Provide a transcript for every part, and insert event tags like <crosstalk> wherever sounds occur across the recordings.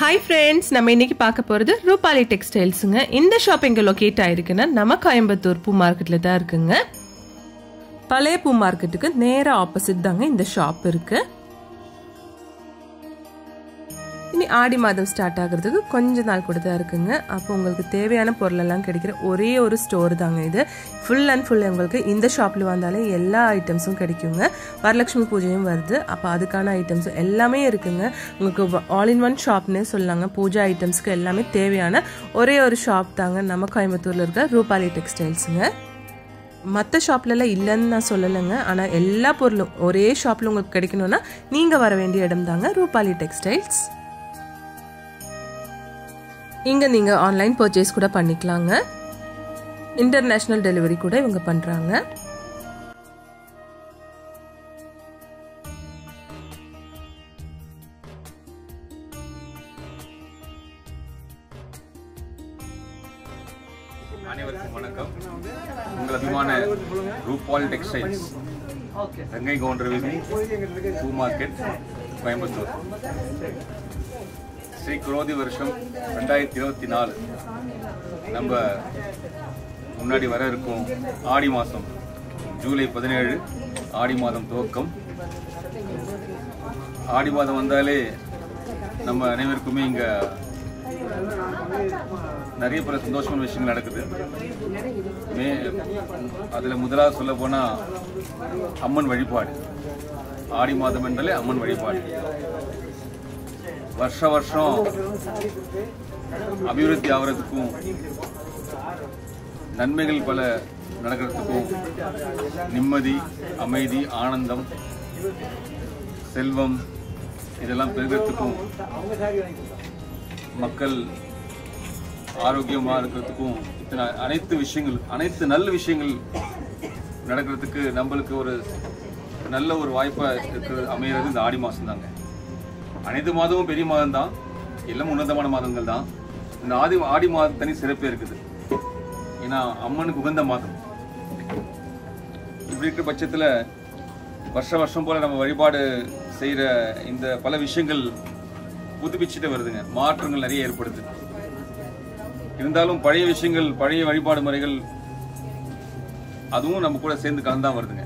Hi friends நம்ம இன்னைக்கு பார்க்க போகிறது ரூபாலி டெக்ஸ்டைல்ஸுங்க இந்த ஷாப் எங்கே லொக்கேட் ஆயிருக்குன்னா நம்ம கோயம்புத்தூர் பூ மார்க்கெட்டில் தான் இருக்குங்க. பழைய பூ மார்க்கெட்டுக்கு நேராக ஆப்போசிட் தாங்க இந்த ஷாப் இருக்கு. ஆடி மாதம் ஸ்டார்ட் ஆகிறதுக்கு கொஞ்ச நாள் கூட தான் இருக்குங்க. அப்போ உங்களுக்கு தேவையான பொருளெல்லாம் கிடைக்கிற ஒரே ஒரு ஸ்டோர் தாங்க இது. ஃபுல் அண்ட் ஃபுல் உங்களுக்கு இந்த ஷாப்பில் வந்தாலே எல்லா ஐட்டம்ஸும் கிடைக்குங்க. வரலட்சுமி பூஜையும் வருது. அப்போ அதுக்கான ஐட்டம்ஸ் எல்லாமே இருக்குங்க. உங்களுக்கு ஆல் இன் ஒன் ஷாப்னே சொல்லாங்க பூஜா ஐட்டம்ஸ்க்கு எல்லாமே தேவையான ஒரே ஒரு ஷாப் தாங்க நம்ம கோயம்புத்தூரில் இருக்க ரூபாலி டெக்ஸ்டைல்ஸுங்க மற்ற ஷாப்லலாம் இல்லைன்னு நான் சொல்லலைங்க. ஆனால் எல்லா பொருளும் ஒரே ஷாப்பில் உங்களுக்கு கிடைக்கணும்னா நீங்கள் வர வேண்டிய இடம் தாங்க ரூபாலி டெக்ஸ்டைல்ஸ் இங்கே நீங்கள் ஆன்லைன் பர்ச்சேஸ் கூட பண்ணிக்கலாங்க. இன்டர்நேஷ்னல் டெலிவரி கூட இவங்க பண்ணுறாங்க அனைவருக்கும் வணக்கம். உங்கள் அபிமான ரூபால் டெக்ஸ்டைல்ஸ் கங்கை கவுண்டர் வீதி பூ மார்க்கெட் கோயம்புத்தூர். ஸ்ரீ குரோதி வருஷம் ரெண்டாயிரத்தி இருபத்தி நாலு. நம்ம முன்னாடி வர இருக்கும் ஆடி மாதம் ஜூலை பதினேழு ஆடி மாதம் துவக்கம். ஆடி மாதம் வந்தாலே நம்ம அனைவருக்குமே இங்கே நிறைய பல சந்தோஷமான விஷயங்கள் நடக்குது. மே அதில் முதலாக சொல்ல போனால் அம்மன் வழிபாடு. ஆடி மாதம் என்றாலே அம்மன் வழிபாடு. வருஷ வருஷம் அபிவிருத்தி ஆகிறதுக்கும் நன்மைகள் பல நடக்கிறதுக்கும் நிம்மதி அமைதி ஆனந்தம் செல்வம் இதெல்லாம் பெருகிறதுக்கும் மக்கள் ஆரோக்கியமாக இருக்கிறதுக்கும் இத்தனை அனைத்து விஷயங்கள் அனைத்து நல்ல விஷயங்கள் நடக்கிறதுக்கு நம்மளுக்கு ஒரு நல்ல ஒரு வாய்ப்பாக இருக்கிறது அமைகிறது இந்த ஆடி மாதம் தாங்க அனைத்து மாதமும் பெரிய மாதம் தான் எல்லாம் உன்னதமான மாதங்கள் தான் இந்த ஆதி ஆடி மாதம் தனி சிறப்பே இருக்குது. ஏன்னா அம்மனுக்கு உகந்த மாதம். இப்படி இருக்கிற பட்சத்தில் வருஷ வருஷம் போல நம்ம வழிபாடு செய்கிற இந்த பல விஷயங்கள் புதுப்பிச்சுட்டு வருதுங்க. மாற்றங்கள் நிறைய ஏற்படுது. இருந்தாலும் பழைய விஷயங்கள் பழைய வழிபாடு முறைகள் அதுவும் நம்ம கூட சேர்ந்து கலந்தான் வருதுங்க.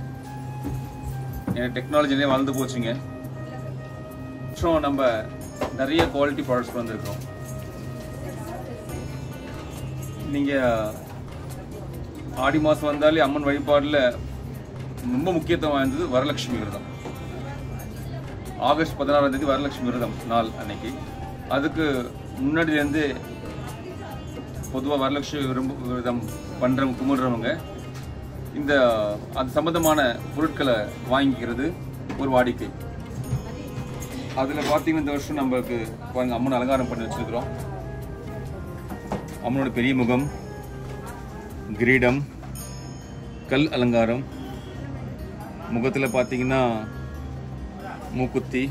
ஏன்னா டெக்னாலஜி வளர்ந்து போச்சுங்க. மற்றும் நம்ம நிறைய குவாலிட்டி ப்ராடக்ட்ஸ் வந்திருக்கோம். நீங்கள் ஆடி மாதம் வந்தாலே அம்மன் வழிபாடில் ரொம்ப முக்கியத்துவம் வாய்ந்தது வரலட்சுமி விரதம். ஆகஸ்ட் பதினாறாம் தேதி வரலட்சுமி விரதம் நாள் அன்னைக்கு. அதுக்கு முன்னாடிலேருந்து பொதுவாக வரலட்சுமி விரும்ப விரதம் பண்ணுறவங்க கும்பிடுறவங்க இந்த அது சம்மந்தமான பொருட்களை வாங்கிக்கிறது ஒரு வாடிக்கை. அதில் பார்த்தீங்கன்னா இந்த வருஷம் நம்மளுக்கு பாருங்கள் அம்மன் அலங்காரம் பண்ணி வச்சுருக்குறோம். அம்மனோட பெரிய முகம் கிரீடம் கல் அலங்காரம். முகத்தில் பார்த்தீங்கன்னா மூக்குத்தி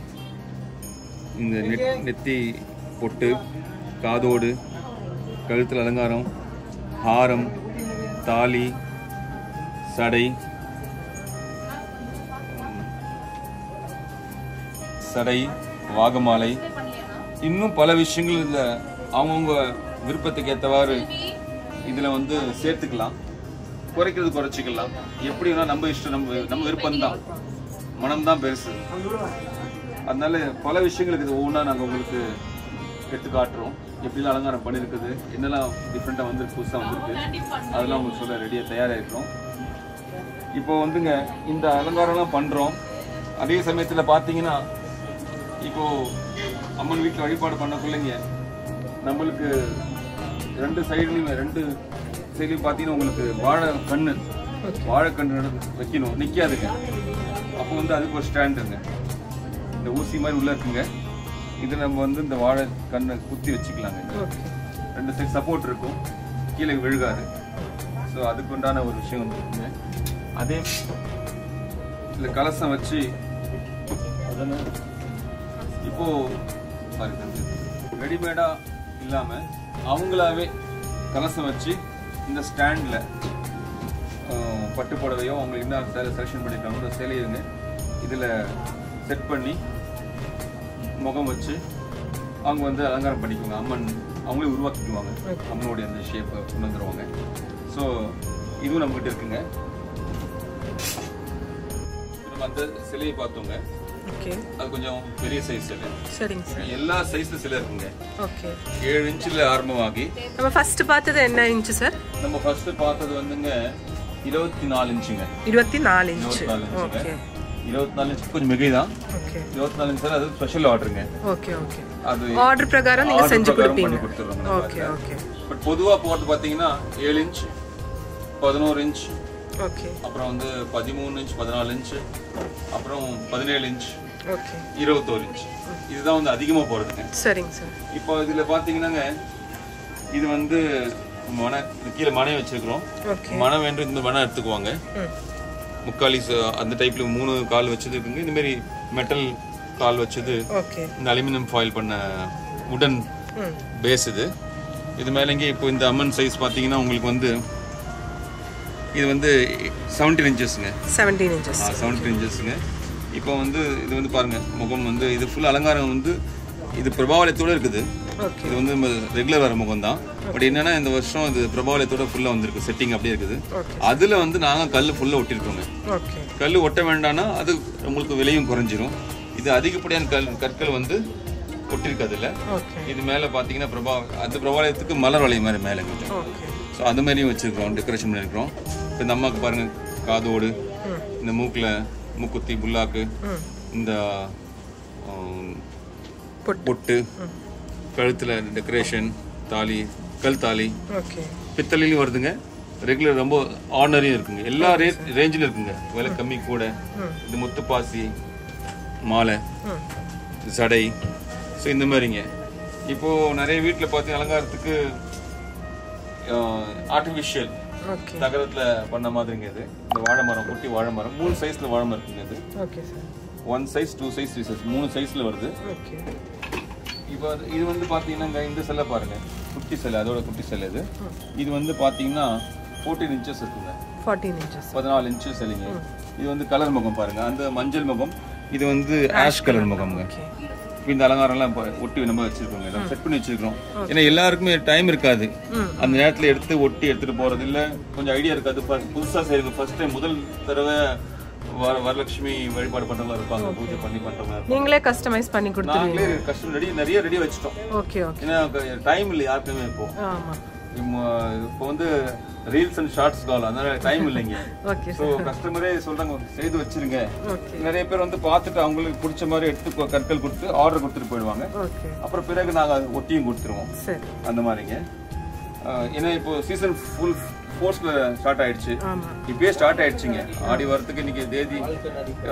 இந்த நெட் நெத்தி பொட்டு காதோடு கழுத்தில் அலங்காரம் ஹாரம் தாலி சடை. சடை வாகமாலை. இன்னும் பல விஷயங்கள் இதில் அவங்கவுங்க விருப்பத்துக்கு ஏற்றவாறு இதில் வந்து சேர்த்துக்கலாம். குறைக்கிறது குறைச்சிக்கலாம். எப்படி வேணால் நம்ம இஷ்டம் நம்ம நம்ம விருப்பம்தான். மனம்தான் பெருசு. அதனால பல விஷயங்களுக்கு இது ஒவ்வொன்றா நாங்கள் உங்களுக்கு எடுத்து காட்டுறோம். எப்படிலாம் அலங்காரம் பண்ணியிருக்குது என்னெல்லாம் டிஃப்ரெண்ட்டாக வந்திருக்கு புதுசாக வந்திருக்கு அதெல்லாம் உங்களுக்கு சொல்ல ரெடியாக தயாராகிருக்கிறோம் இப்போ வந்துங்க இந்த அலங்காரம்லாம் பண்ணுறோம் அதே சமயத்தில் பார்த்தீங்கன்னா இப்போ அம்மன் வீட்டில் வழிபாடு பண்ணக்குள்ளைங்க நம்மளுக்கு ரெண்டு சைடுலையுமே ரெண்டு சைட்லையும் பார்த்தீங்கன்னா உங்களுக்கு வாழை கண்ணு வாழைக்கண்ணு வைக்கணும். நிற்காதுங்க அப்போ வந்து அதுக்கு ஒரு ஸ்டாண்டுங்க இந்த ஊசி மாதிரி உள்ளே இருக்குங்க. இது நம்ம வந்து இந்த வாழை கண்ணை குத்தி வச்சுக்கலாங்க. ரெண்டு சைடு சப்போர்ட் இருக்கும். கீழே விழுகாது. ஸோ அதுக்கு உண்டான ஒரு விஷயம் வந்துருக்குங்க அதே இதில் கலசம் வச்சு அதனால் இப்போ சாரி தம்பி ரெடிமேடா இல்லாம அவங்களாவே கலசம் வச்சு இந்த ஸ்டாண்ட்ல பட்டு புடவையோ அவங்க என்ன சேலை செலெக்ஷன் பண்ணிருக்காங்க அந்த சேலையுங்க இதுல செட் பண்ணி முகம் வச்சு அவங்க வந்து அலங்காரம் பண்ணிக்குவாங்க. அம்மன் அவங்களே உருவாக்கிக்குவாங்க. அம்மனுடைய அந்த ஷேப்பை கொண்டு வந்துருவாங்க. ஸோ இதுவும் நம்மகிட்ட இருக்குங்க. நம்ம அந்த சிலையை பார்த்தோங்க. ஓகே அது கொஞ்சம் பெரிய சைஸ் சிலை சரிங்க சார் எல்லா சைஸ்ல சிலை இருக்குங்க. ஓகே ஏழு இன்ச்சில் ஆரம்பமாகி நம்ம ஃபர்ஸ்ட் பார்த்தது என்ன இன்ச்சு சார் நம்ம ஃபர்ஸ்ட் பார்த்தது வந்துங்க இருபத்தி நாலு இன்ச்சுங்க இருபத்தி நாலு இன்ச்சு ஓகே இருபத்தி நாலு இன்ச்சு கொஞ்சம் மிகை தான் ஓகே இருபத்தி நாலு இன்ச்சு அது ஸ்பெஷல் ஆர்டருங்க ஓகே ஓகே அது ஆர்டர் பிரகாரம் நீங்க செஞ்சு கொடுப்பீங்க. ஓகே ஓகே பட் பொதுவா போட்டு பார்த்தீங்கன்னா ஏழு இன்ச் பதினோரு இன்ச் ஓகே அப்புறம் வந்து பதிமூணு இன்ச் பதினாலு இன்ச் அப்புறம் பதினேழு இன்ச் இருபத்தோரு இன்ச் இதுதான் வந்து அதிகமாக போகிறதுங்க சரிங்க சார். இப்போ இதில் பார்த்தீங்கன்னாங்க இது வந்து மனை கீழே மனை வச்சிருக்கிறோம். மனை வேண்டும் இந்த மனை எடுத்துக்குவாங்க. முக்காலி அந்த டைப்ல மூணு கால் வச்சது இருக்குங்க. இந்த மாதிரி மெட்டல் கால் வச்சது. இந்த அலுமினியம் ஃபாயில் பண்ண உடன் பேஸ் இது. இது மேலேங்க இப்போ இந்த அம்மன் சைஸ் பார்த்தீங்கன்னா உங்களுக்கு வந்து இது வந்து செவன்டீன் இன்ச்சஸ்ங்க செவன்டீன் இன்ச்சஸ் செவன்டீன் இன்ச்சஸ்ங்க இப்போ வந்து இது வந்து பாருங்க முகம் வந்து இது ஃபுல் அலங்காரம் வந்து இது பிரபாவலயத்தோட இருக்குது. இது வந்து ரெகுலர் வர முகம் தான் பட் என்னன்னா இந்த வருஷம் இது பிரபாவலயத்தோட ஃபுல்லாக வந்திருக்கு செட்டிங் அப்படியே இருக்குது. அதில் வந்து நாங்கள் கல் ஃபுல்லாக ஒட்டியிருக்கோங்க கல் ஒட்ட வேண்டாம்னா அது உங்களுக்கு விலையும் குறைஞ்சிரும். இது அதிகப்படியான கல் கற்கள் வந்து ஒட்டிருக்கு அதில். இது மேலே பார்த்தீங்கன்னா பிரபா அந்த பிரபாலயத்துக்கு மலர் வளையம் மாதிரி மேலே கொஞ்சம் ஸோ அது மாதிரியும் வச்சுருக்கிறோம் டெக்கரேஷன் பண்ணியிருக்கிறோம் இப்போ இந்த அம்மாவுக்கு பாருங்கள் காதோடு இந்த மூக்கில் மூக்குத்தி புல்லாக்கு இந்த பொட்டு. கழுத்தில் டெக்கரேஷன் தாலி கல் தாலி. ஓகே. பித்தளையிலும் வருதுங்க. ரெகுலர் ரொம்ப ஆர்டினரியும் இருக்குங்க. எல்லா ரேட் ரேஞ்சிலும் இருக்குங்க. விலை கம்மி கூட. ம். இந்த முத்துப்பாசி மாலை சடை. ஸோ இந்த மாதிரிங்க. இப்போ நிறைய வீட்டில் பார்த்து அலங்காரத்துக்கு ஆர்டிஃபிஷியல் தகரத்தில் பண்ண மாதிரிங்க இது. இந்த வாழை மரம் குட்டி வாழை மரம் மூணு சைஸில் வாழை மரம் இருக்குங்க இது. Okay sir one size two size three size மூணு சைஸில் வருது. ஓகே இப்போ இது வந்து பார்த்தீங்கன்னா இந்த சிலை பாருங்க. குட்டி சிலை அதோட குட்டி சிலை இது. இது வந்து பார்த்தீங்கன்னா ஃபோர்டீன் இன்ச்சஸ் இருக்குங்க. ஃபார்ட்டீன் இன்ச்சஸ் பதினாலு இன்ச்சு சிலைங்க. இது வந்து கலர் முகம் பாருங்க. அந்த மஞ்சள் முகம் இது வந்து ஆஷ் கலர் முகம்ங்க. ஓகே இப்போ இந்த அலங்காரம்லாம் இப்போ ஒட்டி நம்ம வச்சிருக்கோங்க எல்லாம் செட் பண்ணி வச்சிருக்கோம் ஏன்னா எல்லாருக்குமே டைம் இருக்காது. அந்த நேரத்தில் எடுத்து ஒட்டி எடுத்துட்டு போறது இல்ல. கொஞ்சம் ஐடியா இருக்காது. புதுசா செய்யுங்க ஃபர்ஸ்ட் டைம் முதல் தடவை வர வரலட்சுமி வழிபாடு பண்றவங்க இருப்பாங்க. பூஜை பண்ணி பண்றவங்க. நீங்களே கஸ்டமைஸ் பண்ணி கொடுத்துருவீங்க. நாங்களே கஷ்டம் ரெடி நிறைய ரெடி வச்சிட்டோம். ஓகே ஓகே ஏன்னா டைம் இல்லை. யாருக்குமே இப்போ. ஆமா. இப்போ வந்து ரீல்ஸ் அண்ட் ஷார்ட்ஸ் கால் அதனால டைம் இல்லைங்க. <laughs> ஸோ கஸ்டமரே சொல்றாங்க செய்து வச்சிருங்க. நிறைய பேர் வந்து பார்த்துட்டு அவங்களுக்கு பிடிச்ச மாதிரி எடுத்து கற்கள் கொடுத்து ஆர்டர் கொடுத்துட்டு போயிடுவாங்க. அப்புறம் பிறகு நாங்க அது ஒட்டியும் கொடுத்துருவோம். அந்த மாதிரிங்க. ஏன்னா இப்போ சீசன் ஃபுல் ஃபோர்ஸ்ல ஸ்டார்ட் ஆயிடுச்சு. இப்பயே ஸ்டார்ட் ஆயிடுச்சுங்க. ஆடி வரத்துக்கு இன்னைக்கு தேதி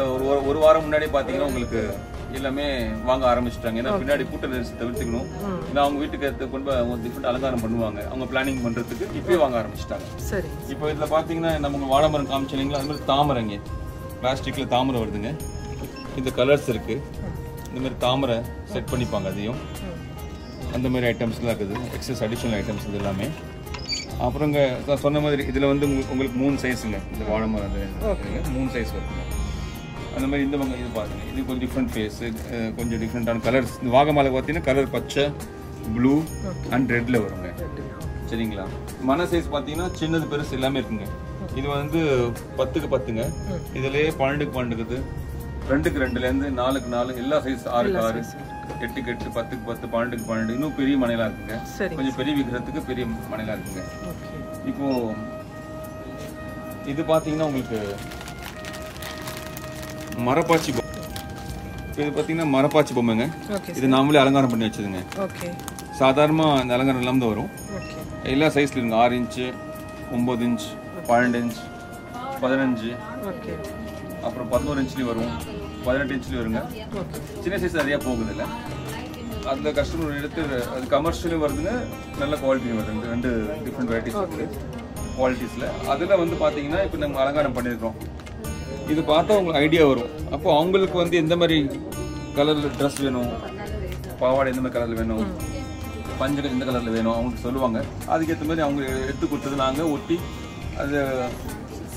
ஒரு ஒரு- வாரம் முன்னாடி பாத்தீங்கன்னா உங்களுக்கு எல்லாமே வாங்க ஆரம்பிச்சிட்டாங்க. ஏன்னா பின்னாடி கூட்ட நெரிசல் தவிர்த்துக்கணும். ஏன்னா அவங்க வீட்டுக்கு கொண்டு போய் அவங்க டிஃப்ரெண்ட் அலங்காரம் பண்ணுவாங்க. அவங்க பிளானிங் பண்றதுக்கு இப்பயே வாங்க ஆரம்பிச்சிட்டாங்க. சரி இப்போ இதுல பாத்தீங்கன்னா நம்ம வாழைமரம் காமிச்சு இல்லைங்களா அது மாதிரி தாமரைங்க. பிளாஸ்டிக்ல தாமரை வருதுங்க. இந்த கலர்ஸ் இருக்கு. இந்த மாதிரி தாமரை செட் பண்ணிப்பாங்க அதையும். அந்த மாதிரி ஐட்டம்ஸ்லாம் இருக்குது. எக்ஸஸ் அடிஷனல் ஐட்டம்ஸ் இது எல்லாமே. அப்புறங்க நான் சொன்ன மாதிரி இதில் வந்து உங்களுக்கு- உங்களுக்கு மூணு சைஸுங்க இந்த வாழை மரம். மூணு சைஸ் வருதுங்க அந்த மாதிரி இந்த பக்கம் இது பாருங்க. இது கொஞ்சம் டிஃப்ரெண்ட் ஃபேஸு கொஞ்சம் டிஃப்ரெண்ட்டான கலர்ஸ் இந்த வாகமாலை பார்த்தீங்கன்னா கலர் பச்சை ப்ளூ அண்ட் ரெட்டில் வருங்க. சரிங்களா? மன சைஸ் பார்த்தீங்கன்னா சின்னது பெருசு எல்லாமே இருக்குங்க. இது வந்து பத்துக்கு பத்துங்க. இதுலயே பன்னெண்டுக்கு பன்னெண்டுக்குது. ரெண்டுக்கு ரெண்டுலேருந்து நாலுக்கு நாலு எல்லா சைஸ் ஆறுக்கு ஆறு எட்டுக்கு எட்டு பத்துக்கு பத்து பன்னெண்டுக்கு பன்னெண்டு. இன்னும் பெரிய மனையில இருக்குங்க. கொஞ்சம் பெரிய விக்கிரத்துக்கு பெரிய மனையில இருக்குங்க. இப்போ இது பார்த்தீங்கன்னா உங்களுக்கு மரப்பாச்சி இது பார்த்தீங்கன்னா மரப்பாச்சி பொம்மைங்க. இது நாமளே அலங்காரம் பண்ணி வச்சதுங்க. சாதாரணமாக இந்த அலங்காரம் இல்லாமல் தான் வரும். எல்லா சைஸ்ல இருக்குங்க. ஆறு இன்ச்சு ஒம்பது இன்ச் பன்னெண்டு இன்ச் பதினஞ்சு. அப்புறம் பதினோரு இன்ச்லேயும் வரும். பதினெட்டு இன்ச்லேயும் வருங்க. சின்ன சைஸ் நிறையா போகுது இல்லை அதில் கஸ்டமர் எடுத்து அது கமர்ஷியலும் வருதுங்க நல்ல குவாலிட்டியும் வருது ரெண்டு- ரெண்டு டிஃப்ரெண்ட் வெரைட்டிஸ் இருக்குது குவாலிட்டிஸில் அதில் வந்து பார்த்தீங்கன்னா இப்போ நம்ம அலங்காரம் பண்ணியிருக்கோம் இது பார்த்தா உங்களுக்கு ஐடியா வரும். அப்போ அவங்களுக்கு வந்து எந்த மாதிரி கலரில் ட்ரெஸ் வேணும்? பாவாடை எந்த மாதிரி கலரில் வேணும்? பஞ்சு எந்த கலரில் வேணும்? அவங்களுக்கு சொல்லுவாங்க. அதுக்கேற்ற மாதிரி அவங்க எடுத்து கொடுத்தது நாங்கள் ஒட்டி அதை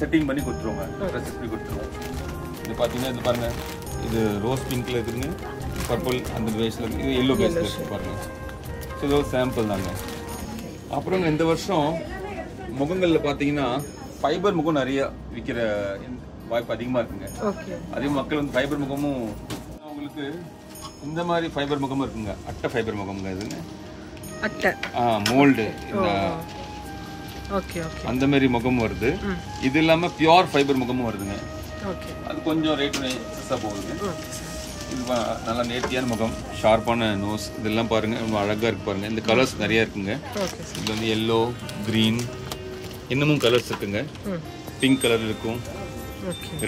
செட்டிங் பண்ணி கொடுத்துருவோங்க. ட்ரெஸ் இப்படி கொடுத்துருவோம். இது பார்த்தீங்கன்னா இது பாருங்க. இது ரோஸ் பிங்க்ல இருக்குதுங்க பர்பிள் அந்த பேஸில் இது எல்லோ பேஸில் இருக்கு பாருங்க. ஸோ இது ஒரு சாம்பிள் தாங்க. அப்புறம் இந்த வருஷம் முகங்களில் பார்த்தீங்கன்னா ஃபைபர் முகம் நிறைய விற்கிற வாய்ப்பு அதிகமாக இருக்குங்க. அதே மக்கள் வந்து ஃபைபர் முகமும் அவங்களுக்கு இந்த மாதிரி ஃபைபர் முகமும் இருக்குங்க. அட்டை ஃபைபர் முகமுங்க இதுங்க. அட்டை. ஆ மோல்டு இந்த ஓகே ஓகே அந்த மாதிரி முகமும் வருது. இது இல்லாமல் பியூர் ஃபைபர் முகமும் வருதுங்க. அது கொஞ்சம் ரேட் எக்ஸஸாக போகுது. இது நல்லா நேர்த்தியான முகம் ஷார்ப்பான நோஸ் இதெல்லாம் பாருங்க ரொம்ப அழகா இருக்கு பாருங்க. இந்த கலர்ஸ் நிறைய இருக்குங்க. இது வந்து எல்லோ green இன்னமும் கலர்ஸ் இருக்குங்க. பிங்க் கலர் இருக்கும்.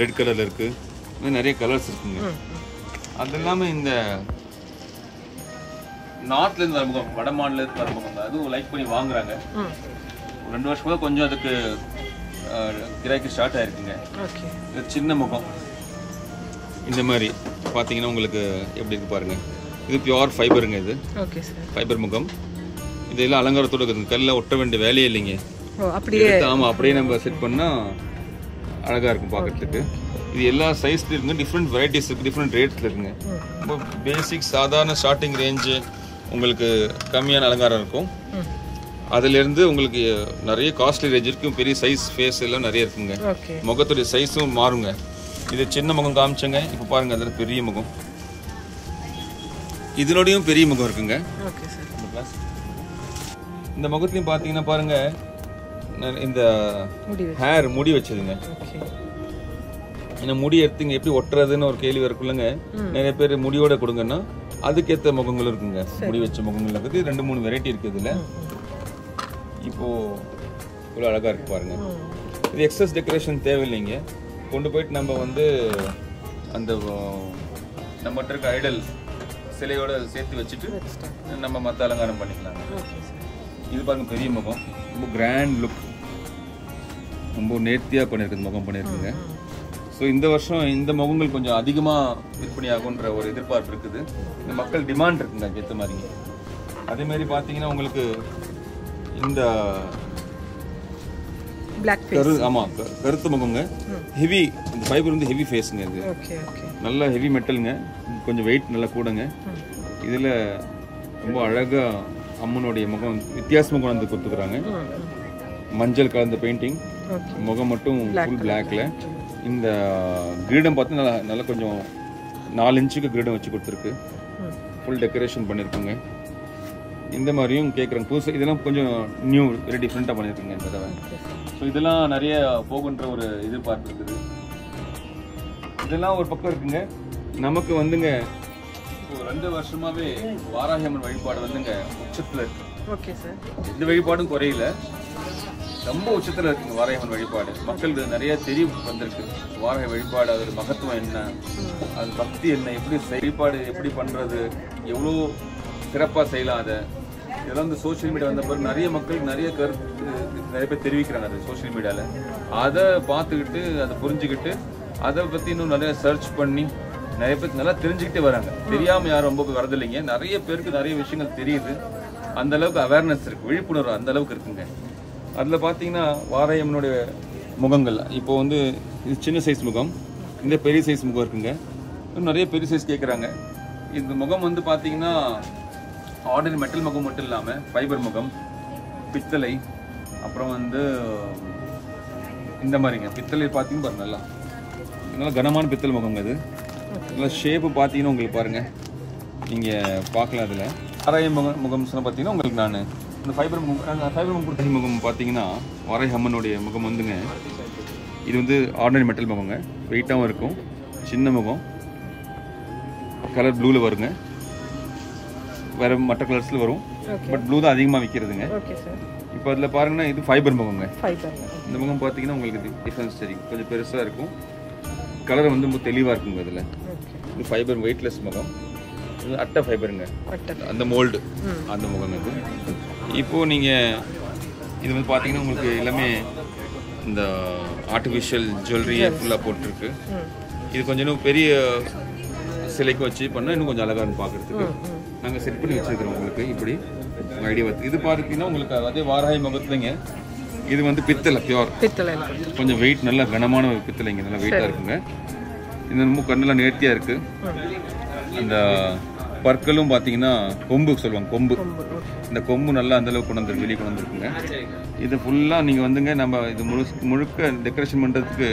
ரெட் கலர்ல இருக்கு. இன்னும் நிறைய கலர்ஸ் இருக்குங்க. ம் அது இல்லாம இந்த நார்த்ல இருந்து வர முகம் வட மாநிலத்துல வர முகம். அதுவும் லைக் பண்ணி வாங்குறாங்க. ஒரு ரெண்டு வருஷமா கொஞ்சம் அதுக்கு கிராக்கி ஸ்டார்ட் ஆயிருக்குங்க. ஓகே. சின்ன முகம். இந்த மாதிரி பார்த்தீங்கன்னா உங்களுக்கு எப்படி இருக்கு பாருங்க. இது பியூர் ஃபைபருங்க இது. ஓகே சார் ஃபைபர் முகம். இதெல்லாம் அலங்காரத்தோட இருக்குது. கல்லில் ஒட்ட வேண்டிய வேலையே இல்லைங்க. ஓ அப்படியே. ஆமாம் அப்படியே நம்ம செட் பண்ணால் அழகாக இருக்கும் பார்க்கறதுக்கு. இது எல்லா சைஸ்ல இருக்குங்க டிஃப்ரெண்ட் வெரைட்டிஸ் இருக்குது டிஃப்ரெண்ட் ரேட்ஸில் இருக்குங்க. ரொம்ப பேசிக் சாதாரண ஸ்டார்டிங் ரேஞ்சு உங்களுக்கு கம்மியான அலங்காரம் இருக்கும். அதிலிருந்து உங்களுக்கு நிறைய காஸ்ட்லி ரேஞ்ச் இருக்கும். பெரிய சைஸ் ஃபேஸ் எல்லாம் நிறைய இருக்குங்க. முகத்துடைய சைஸும் மாறுங்க. இது சின்ன முகம் காமிச்சங்க. இப்போ பாருங்க அதில் பெரிய முகம். இதனோடையும் பெரிய முகம் இருக்குங்க. இந்த முகத்துலையும் பார்த்தீங்கன்னா பாருங்க இந்த ஹேர் முடி வச்சதுங்க. இந்த முடி எடுத்துங்க. எப்படி ஒட்டுறதுன்னு ஒரு கேள்வி இருக்குல்லங்க நிறைய பேர் முடியோட கொடுங்கன்னா அதுக்கேற்ற முகங்கள் இருக்குங்க. முடி வச்ச முகங்கள் இருக்குது. ரெண்டு மூணு வெரைட்டி இருக்கு இதுல. இப்போ இவ்வளோ அழகா இருக்கு பாருங்க. இது எக்ஸஸ் டெக்கரேஷன் தேவையில்லைங்க. கொண்டு போயிட்டு நம்ம வந்து அந்த நம்மகிட்ட இருக்க ஐடல் சிலையோட சேர்த்து வச்சுட்டு நம்ம மற்ற அலங்காரம் பண்ணிக்கலாம் இது பாருங்க பெரிய முகம். ரொம்ப கிராண்ட் லுக் ரொம்ப நேர்த்தியாக பண்ணியிருக்கு முகம் பண்ணியிருக்குங்க ஸோ இந்த வருஷம் இந்த முகங்கள் கொஞ்சம் அதிகமாக விற்பனை ஆகுன்ற ஒரு எதிர்பார்ப்பு இருக்குது. இந்த மக்கள் டிமாண்ட் இருக்குங்க அதுக்கேற்ற மாதிரிங்க. மாதிரி பார்த்தீங்கன்னா உங்களுக்கு இந்த பிளாக் கரு ஆமாம் கருத்து முகங்க ஹெவி இந்த ஃபைபர் வந்து ஹெவி ஃபேஸுங்க இது. நல்ல ஹெவி மெட்டலுங்க கொஞ்சம் வெயிட் நல்லா கூடங்க. இதில் ரொம்ப அழகாக அம்மனுடைய முகம் வித்தியாசமாக கொண்டு வந்து கொடுத்துக்கிறாங்க. மஞ்சள் கலந்த பெயிண்டிங் முகம் மட்டும் ஃபுல் பிளாக்ல இந்த கிரீடம் பார்த்து நல்லா நல்லா கொஞ்சம் நாலு இன்ச்சுக்கு கிரீடம் வச்சு கொடுத்துருக்கு. ஃபுல் டெக்கரேஷன் பண்ணியிருக்குங்க இந்த மாதிரியும் கேட்குறாங்க புதுசு இதெல்லாம் கொஞ்சம் நியூ வெரி டிஃப்ரெண்ட்டாக பண்ணியிருக்குங்க இந்த தடவை. ஸோ இதெல்லாம் நிறைய போகுன்ற ஒரு எதிர்பார்ப்பு இருக்குது. இதெல்லாம் ஒரு பக்கம் இருக்குங்க. நமக்கு வந்துங்க ரெண்டு வருஷமாவே வாராகி அம்மன் வழிபாடு வந்துங்க உச்சத்தில் இருக்கு. ஓகே சார் எந்த வழிபாடும் குறையல. ரொம்ப உச்சத்துல இருக்குங்க வாராயம்மன் வழிபாடு. மக்களுக்கு நிறைய தெரிய வந்திருக்கு. வாராகி வழிபாடு அதோட மகத்துவம் என்ன? அது பக்தி என்ன? எப்படி செயல்பாடு எப்படி பண்றது? எவ்வளோ சிறப்பாக செய்யலாம் அதை இதெல்லாம் வந்து சோஷியல் மீடியா வந்த பிறகு நிறைய மக்கள் நிறைய கருத்து நிறைய பேர் தெரிவிக்கிறாங்க அது சோஷியல் மீடியாவில் அதை பார்த்துக்கிட்டு அதை புரிஞ்சுக்கிட்டு அதை பற்றி இன்னும் நிறைய சர்ச் பண்ணி நிறைய பேர் நல்லா தெரிஞ்சுக்கிட்டே வராங்க. தெரியாமல் யாரும் ரொம்ப வரதில்லைங்க. நிறைய பேருக்கு நிறைய விஷயங்கள் தெரியுது. அந்த அளவுக்கு அவேர்னஸ் இருக்குது விழிப்புணர்வு அந்த அளவுக்கு இருக்குங்க. அதில் பார்த்தீங்கன்னா வாராயம்மனுடைய முகங்கள். இப்போ வந்து இது சின்ன சைஸ் முகம். இந்த பெரிய சைஸ் முகம் இருக்குங்க. இன்னும் நிறைய பெரிய சைஸ் கேட்குறாங்க இந்த முகம் வந்து பார்த்தீங்கன்னா ஆர்டினரி மெட்டல் முகம் மட்டும் இல்லாமல் ஃபைபர் முகம் பித்தளை அப்புறம் வந்து இந்த மாதிரிங்க. பித்தளை பார்த்தீங்கன்னா பாருங்க நல்லா. நல்லா கனமான பித்தளை முகங்க அது நல்லா ஷேப்பு பார்த்தீங்கன்னா உங்களுக்கு பாருங்கள் நீங்கள் பார்க்கலாம் அதில். வாராய முகம் முகம் சொன்ன பார்த்தீங்கன்னா உங்களுக்கு நான். இந்த ஃபைபர் முகம் ஃபைபர் முகம் கொடுத்த முகம் பார்த்தீங்கன்னா வாராய் அம்மனுடைய முகம் வந்துங்க. இது வந்து ஆர்டினரி மெட்டல் முகங்க. வெயிட்டாகவும் இருக்கும். சின்ன முகம். கலர் ப்ளூவில் வருங்க. வேற மற்ற கலர்ஸில் வரும். பட் ப்ளூ தான் அதிகமாக விற்கிறதுங்க இப்போ அதில் பாருங்கன்னா இது ஃபைபர் முகங்க. இந்த முகம் பார்த்தீங்கன்னா உங்களுக்கு டிஃப்ரென்ஸ் தெரியும். கொஞ்சம் பெருசாக இருக்கும். கலர் வந்து ரொம்ப தெளிவாக இருக்குங்க அதில். ஓகே இது ஃபைபர் வெயிட்லெஸ் முகம். இது அட்டை ஃபைபருங்க அந்த மோல்டு. அந்த முகம் இது. இப்போ நீங்கள் இது வந்து பார்த்தீங்கன்னா உங்களுக்கு எல்லாமே இந்த ஆர்டிஃபிஷியல் ஜுவல்லரியை ஃபுல்லாக போட்டிருக்கு. இது கொஞ்சம் பெரிய சிலைக்கு வச்சு பண்ணால் இன்னும் கொஞ்சம் அழகாக பார்க்குறதுக்கு நாங்கள் செட் பண்ணி வச்சிருக்கிறோம் உங்களுக்கு. இப்படி ஐடியா வந்து இது பார்த்தீங்கன்னா உங்களுக்கு அதே வாராகி முகத்துலங்க. இது வந்து பித்தளை பியோர் பித்தளையில் கொஞ்சம் வெயிட் நல்லா கனமான பித்தளைங்க நல்லா வெயிட்டாக இருக்குங்க. இது ரொம்ப கண்ணெல்லாம் நேர்த்தியாக இருக்கு. அந்த பற்களும் பார்த்தீங்கன்னா கொம்பு சொல்லுவாங்க கொம்பு. இந்த கொம்பு நல்லா அந்த அளவுக்கு கொண்டு வந்து வெளியே கொண்டு வந்துருக்குங்க இது ஃபுல்லாக நீங்கள் வந்துங்க நம்ம இது முழு முழுக்க டெக்கரேஷன் பண்ணுறதுக்கு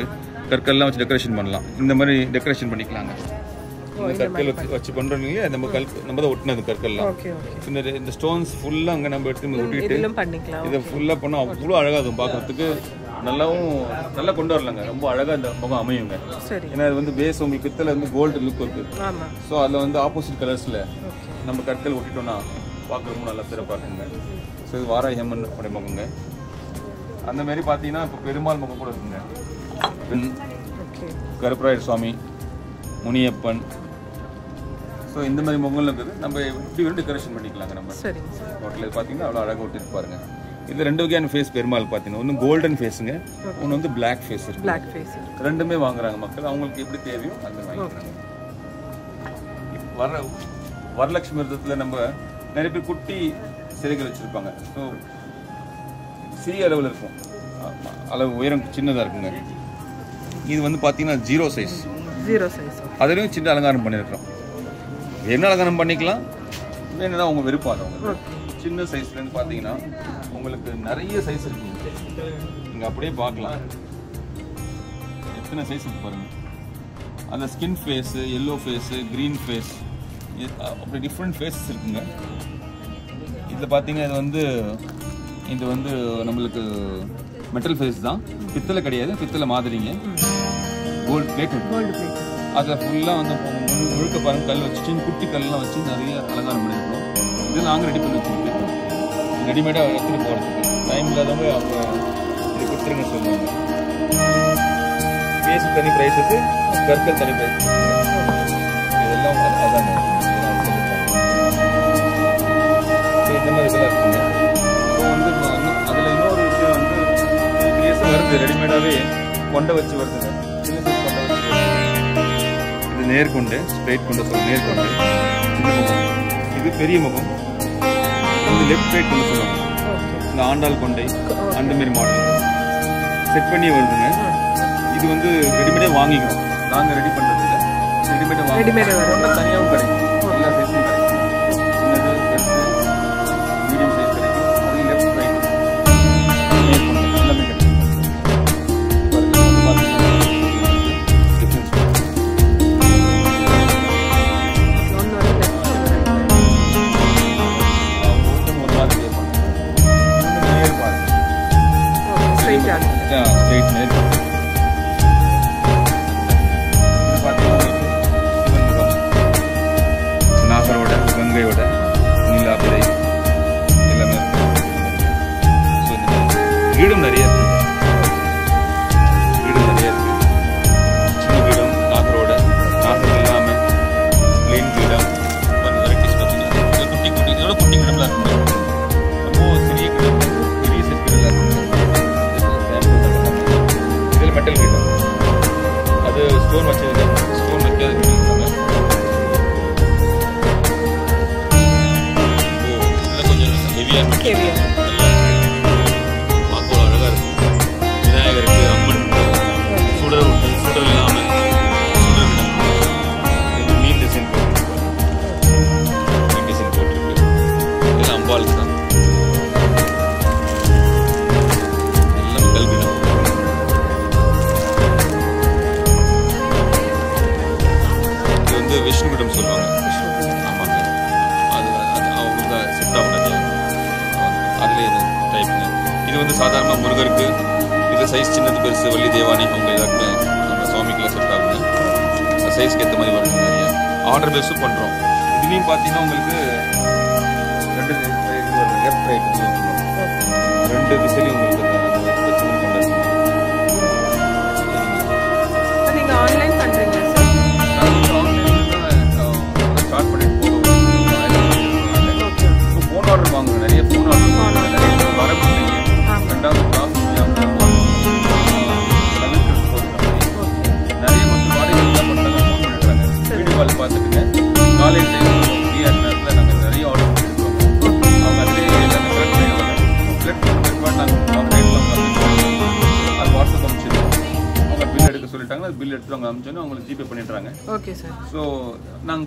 கற்கள்லாம் வச்சு டெக்கரேஷன் பண்ணலாம். இந்த மாதிரி டெக்கரேஷன் பண்ணிக்கலாங்க. இந்த கற்கள் வச்சு பண்ணுறோம் இல்லையா? நம்ம கல் நம்ம தான் ஒட்டினது கற்கள்லாம். இந்த இந்த ஸ்டோன்ஸ் ஃபுல்லாக அங்கே நம்ம எடுத்து ஒட்டிட்டு இதை ஃபுல்லாக பண்ணால் அவ்வளோ அழகாக இருக்கும் பார்க்கறதுக்கு. நல்லாவும் நல்லா கொண்டு வரலாங்க. ரொம்ப அழகாக இந்த முகம் அமையுங்க. ஏன்னா இது வந்து பேஸ் உங்களுக்கு பித்தளை வந்து கோல்டு லுக் இருக்குது ஆமா. ஸோ அதில் வந்து ஆப்போசிட் கலர்ஸில் நம்ம கற்கள் ஒட்டிட்டோம்னா பார்க்குறதுக்கும் நல்லா சிறப்பாக இருக்குங்க. ஸோ இது வாராயம்மன் உடைய முகங்க. அந்த மாதிரி பார்த்தீங்கன்னா இப்போ பெருமாள் முகம் கூட இருக்குங்க. கருப்பராயர் சுவாமி முனியப்பன் ஸோ இந்த மாதிரி முகங்கள் இருக்குது நம்ம இப்படி வந்து டெக்கரேஷன் பண்ணிக்கலாங்க நம்ம. சார். ஹோட்டலில் பார்த்தீங்கன்னா அவ்வளோ அழகாக ஒட்டிட்டு பாருங்க. இது ரெண்டு வகையான ஃபேஸ் பெருமாள் பார்த்தீங்கன்னா ஒன்று கோல்டன் ஃபேஸுங்க ஒன்று வந்து பிளாக் ஃபேஸ் இருக்கு. பிளாக் ஃபேஸ் ரெண்டுமே வாங்குறாங்க மக்கள். அவங்களுக்கு எப்படி தேவையோ அந்த வாங்கிக்கிறாங்க. வர வரலட்சுமி விரதத்தில் நம்ம நிறைய பேர் குட்டி சிலைகள் வச்சுருப்பாங்க. ஸோ சிறிய அளவில் இருக்கும். அளவு உயரம் சின்னதாக இருக்குங்க. இது வந்து பார்த்தீங்கன்னா ஜீரோ சைஸ் ஜீரோ சைஸ் அதுலேயும் சின்ன அலங்காரம் பண்ணியிருக்கிறோம் என்ன அலங்காரம் பண்ணிக்கலாம்? வேணும்னா உங்கள் விருப்பம் அது. சின்ன சைஸ்லேருந்து பார்த்தீங்கன்னா உங்களுக்கு நிறைய சைஸ் இருக்குங்க நீங்கள் அப்படியே பார்க்கலாம். எத்தனை சைஸ் இருக்கு பாருங்க. அந்த skin face yellow face green face அப்படி டிஃப்ரெண்ட் ஃபேஸஸ் இருக்குங்க. இதில் பார்த்தீங்கன்னா இது வந்து இது வந்து நம்மளுக்கு மெட்டல் ஃபேஸ் தான். பித்தளை கிடையாது. பித்தளை மாதிரிங்க. கோல்டு பிளேட்டட் கோல்டு பிளேட் அதில் ஃபுல்லாக வந்து மு- முழு- முழுக்க பாருங்க கல் வச்சு குட்டி கல்லாம் வச்சு நிறைய அலங்காரம் பண்ணியிருக்கோம். இது நாங்கள் ரெடி பண்ணி வச்சுருக்கோம். ரெடிமேடாக எடுத்துகிட்டு போகிறதுக்கு டைம் இல்லாதவங்க அவங்க இது கொடுத்துருங்க சொல்லுவாங்க. பேசு தனி ப்ரைஸுக்கு கற்கள் தனி ப்ரைஸ் இதெல்லாம் அ- அதாங்க இதெல்லாம் இந்த மாதிரி இதெல்லாம் இருக்குங்க. வந்து அதில் இன்னொரு விஷயம் வந்து வருது ரெடிமேடாகவே கொண்டை வச்சு வருதுங்க. நேர்கொண்டு ஸ்ட்ரைட் கொண்டு சொல்லுவோம் நேர்கொண்டு முகம். இது பெரிய முகம். இது லெஃப்ட் ரைட் கொண்டு சொல்லுவாங்க. இந்த ஆண்டாள் கொண்டை அந்த மாதிரி மாடல் செட் பண்ணி வருதுங்க இது வந்து ரெடிமேடே வாங்கிக்கிறோம் நாங்கள் ரெடி பண்ணுறது இல்லை ரெடிமேடே வாங்கி ரெடிமேட் வரும். கொண்டை தனியாகவும் கிடைக்கும்.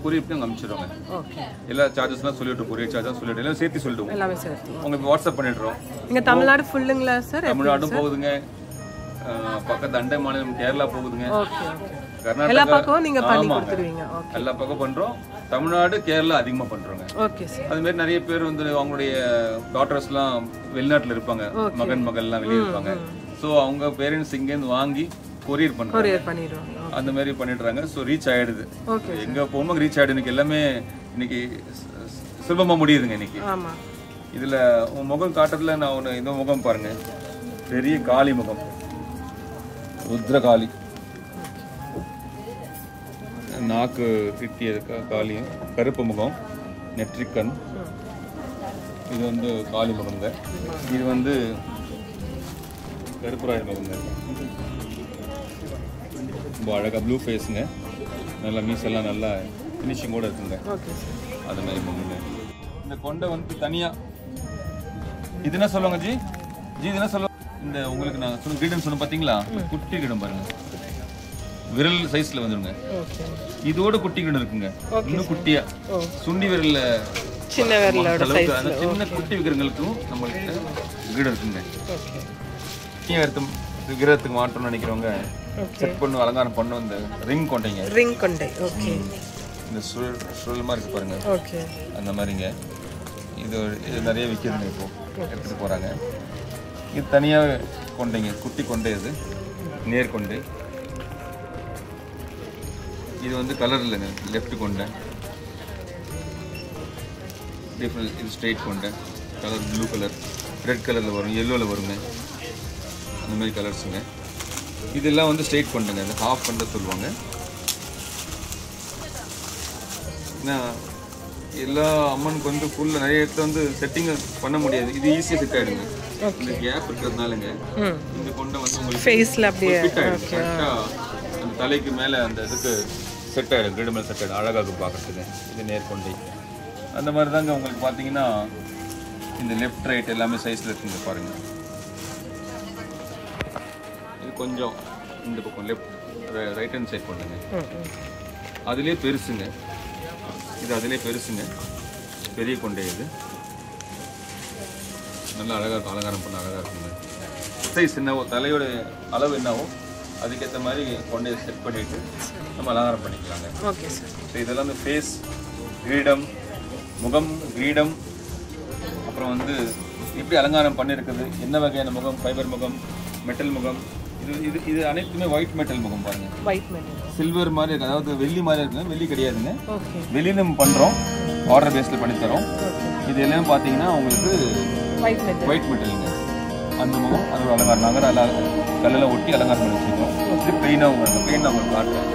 நாங்கள் நாங்கள் அனுப்பிச்சிடுறோங்க ஓகே. எல்லா சார்ஜஸ்லாம் சொல்லிட்டு கொரியர் சார்ஜஸ் சொல்லிட்டு எல்லாம் சேர்த்து சொல்லிடுவோம் எல்லாமே சேர்த்து உங்களுக்கு வாட்ஸ்அப் பண்ணிடுறோம். இங்க தமிழ்நாடு ஃபுல்லுங்களா சார் தமிழ்நாடும் போகுதுங்க. பக்கத்து அண்டை மாநிலம் கேரளா போகுதுங்க. எல்லா பக்கமும் நீங்க பண்ணி. கொடுத்துருவீங்க. எல்லா பக்கம் பண்றோம். தமிழ்நாடு கேரளா அதிகமா பண்றோங்க. ஓகே சார் அது மாதிரி நிறைய பேர் வந்து அவங்களுடைய டாட்டர்ஸ்லாம் வெளிநாட்டுல இருப்பாங்க. மகன் மகள்லாம் வெளியே இருப்பாங்க. ஸோ அவங்க பேரண்ட்ஸ் இங்கேருந்து வாங்கி கொரியர் பண்றாங்க. கொரியர் அந்த மாதிரி பண்ணிடுறாங்க. ஸோ ரீச் ஆயிடுது. ஓகே எங்க போகும்போது ரீச் ஆயிடுது. இன்னைக்கு எல்லாமே இன்னைக்கு சு- சு- சுலபமா முடியுதுங்க இன்னைக்கு. இதுல உன் முகம் காட்டுறதுல நான் ஒன்று இந்த முகம் பாருங்க. பெரிய காளி முகம். ருத்ர காளி நாக்கு கிட்டிய கா- காளியும் கருப்பு முகம். நெற்றிக்கண். இது வந்து காளி முகங்க இது வந்து கருப்புராயர் முகங்க ரொம்ப அழகா ப்ளூ ஃபேஸுங்க நல்லா மீசெல்லாம் நல்லா ஃபினிஷிங்கோட இருக்குங்க. ஓகே சார் அந்த மாதிரி முகங்க இந்த கொண்டை வந்து தனியா இது என்ன சொல்லுவாங்க ஜி? ஜி இது என்ன சொல்லுவாங்க இந்த உங்களுக்கு நான் சொன்ன கிரீடம் சொன்ன பாத்தீங்களா? குட்டி கிரீடம் பாருங்க. விரல் சைஸ்ல வந்துருங்க. இதோட குட்டி கிரீடம் இருக்குங்க. இன்னும் குட்டியா. சுண்டி விரல்ல சின்ன விரலோட சைஸ் அந்த சின்ன குட்டி விக்கிரங்களுக்கும் நம்மளுக்கு கிரீடம் இருக்குங்க. எடுத்து விக்கிரகத்துக்கு மாற்றணும்னு நினைக்கிறவங்க செட் பண்ணு அலங்காரம் பண்ணு இந்த ரிங் கொண்டைங்க. ரிங் கொண்டை ஓகே இந்த சுழல் சுழல் மாதிரி இருக்கு பாருங்க. ஓகே அந்த மாதிரிங்க. இது இது நிறைய விற்கிதுங்க இப்போ. எடுத்துகிட்டு போகிறாங்க இது தனியாக கொண்டைங்க. குட்டி கொண்டை இது. நேர் கொண்டை. இது வந்து கலர் இல்லைங்க. லெஃப்ட் கொண்டை. டிஃப்ரெண்ட் இது ஸ்ட்ரைட் கொண்டை. கலர் ப்ளூ கலர் ரெட் கலரில் வரும். எல்லோவில் வருங்க. அந்த மாதிரி கலர்ஸுங்க இதெல்லாம் வந்து ஸ்ட்ரைட் கொண்டைங்க அது ஹாஃப் கொண்டை சொல்லுவாங்க. ஏன்னா எல்லா அம்மனுக்கு வந்து ஃபுல்லாக நிறைய இடத்துல வந்து செட்டிங் பண்ண முடியாது. இது ஈஸியாக செட் ஆகிடுங்க இந்த கேப் இருக்கிறதுனாலங்க இந்த கொண்டை வந்து உங்களுக்கு ஃபேஸில் அப்படியே ஃபிட் ஆகிடும் கரெக்டாக அந்த தலைக்கு மேலே அந்த இதுக்கு செட் ஆகிடும் கிரீடு மேலே செட் ஆகிடும் அழகாக பார்க்கறதுக்கு. இது நேர்கொண்டை. அந்த மாதிரி தாங்க உங்களுக்கு பார்த்தீங்கன்னா இந்த லெஃப்ட் ரைட் எல்லாமே சைஸில் இருக்குங்க பாருங்கள் கொஞ்சம் இந்த பக்கம் லெஃப்ட் ரைட் ஹேண்ட் சைட் பண்ணுங்க. அதுலேயே பெருசுங்க. இது அதுலேயே பெருசுங்க. பெரிய கொண்டை இது. நல்லா அழகாக இருக்கும் அலங்காரம் பண்ண அழகாக இருக்குங்க. சைஸ் என்னவோ தலையோட அளவு என்னவோ அதுக்கேற்ற மாதிரி கொண்டையை செட் பண்ணிட்டு நம்ம அலங்காரம் பண்ணிக்கலாங்க. ஓகே சார் ஸோ இதெல்லாம் வந்து ஃபேஸ் கிரீடம் முகம் கிரீடம் அப்புறம் வந்து எப்படி அலங்காரம் பண்ணியிருக்குது என்ன வகையான முகம் ஃபைபர் முகம் மெட்டல் முகம் இது இது இது அனைத்துமே ஒயிட் மெட்டல் முகம் பாருங்க. ஒயிட் மெட்டல் சில்வர் மாதிரி இருக்கு. அதாவது வெள்ளி மாதிரி இருக்குங்க. வெள்ளி கிடையாதுங்க. வெளியில நம்ம பண்றோம். ஆர்டர் பேஸ்ல பண்ணி தரோம். இது எல்லாம் பாத்தீங்கன்னா உங்களுக்கு ஒயிட் மெட்டல் ஒயிட் மெட்டலுங்க அந்த முகம் அது ஒரு அலங்காரம் நகர அல கல்லில் ஒட்டி அலங்காரம் பண்ணி வச்சிருக்கோம் இது பிளெயினாக உங்களுக்கு பிளெயின் நான் உங்களுக்கு காட்டுறேன்.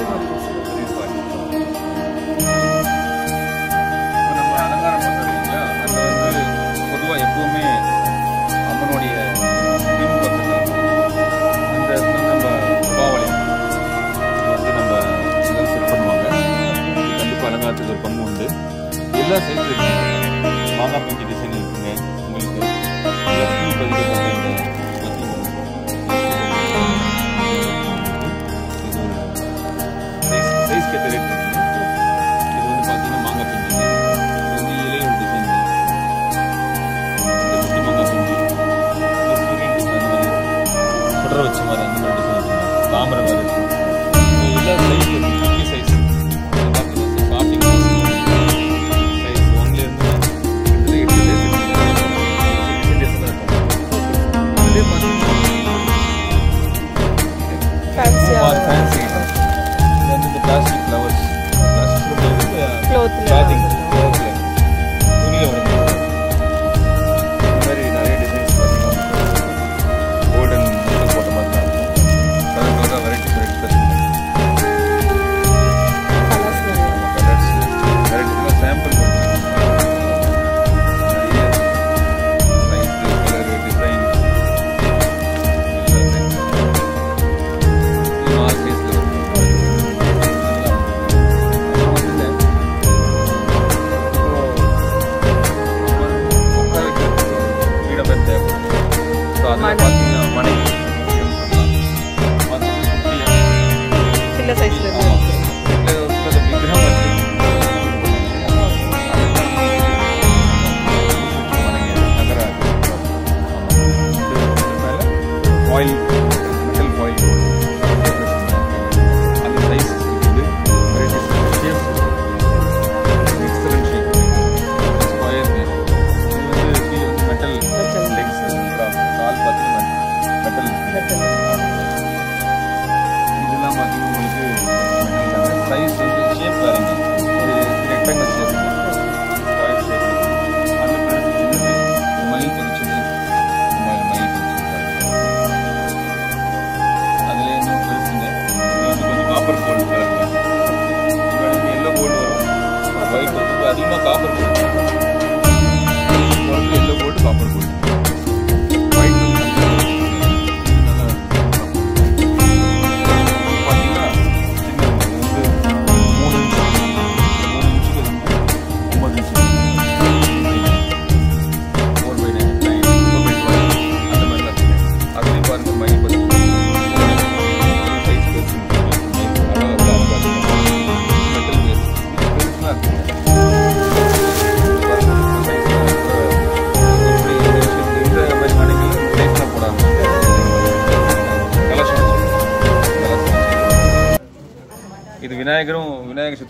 கண்டிப்பாக ஒரு பங்கு உண்டு. எல்லா சைஸ் இருக்குங்க மாங்காய் பஞ்சு டிசைன் இருக்குங்க. உங்களுக்கு லக்ஷ்மி பஞ்சு பார்த்தீங்கன்னா பார்த்தீங்கன்னா, இது ஒரு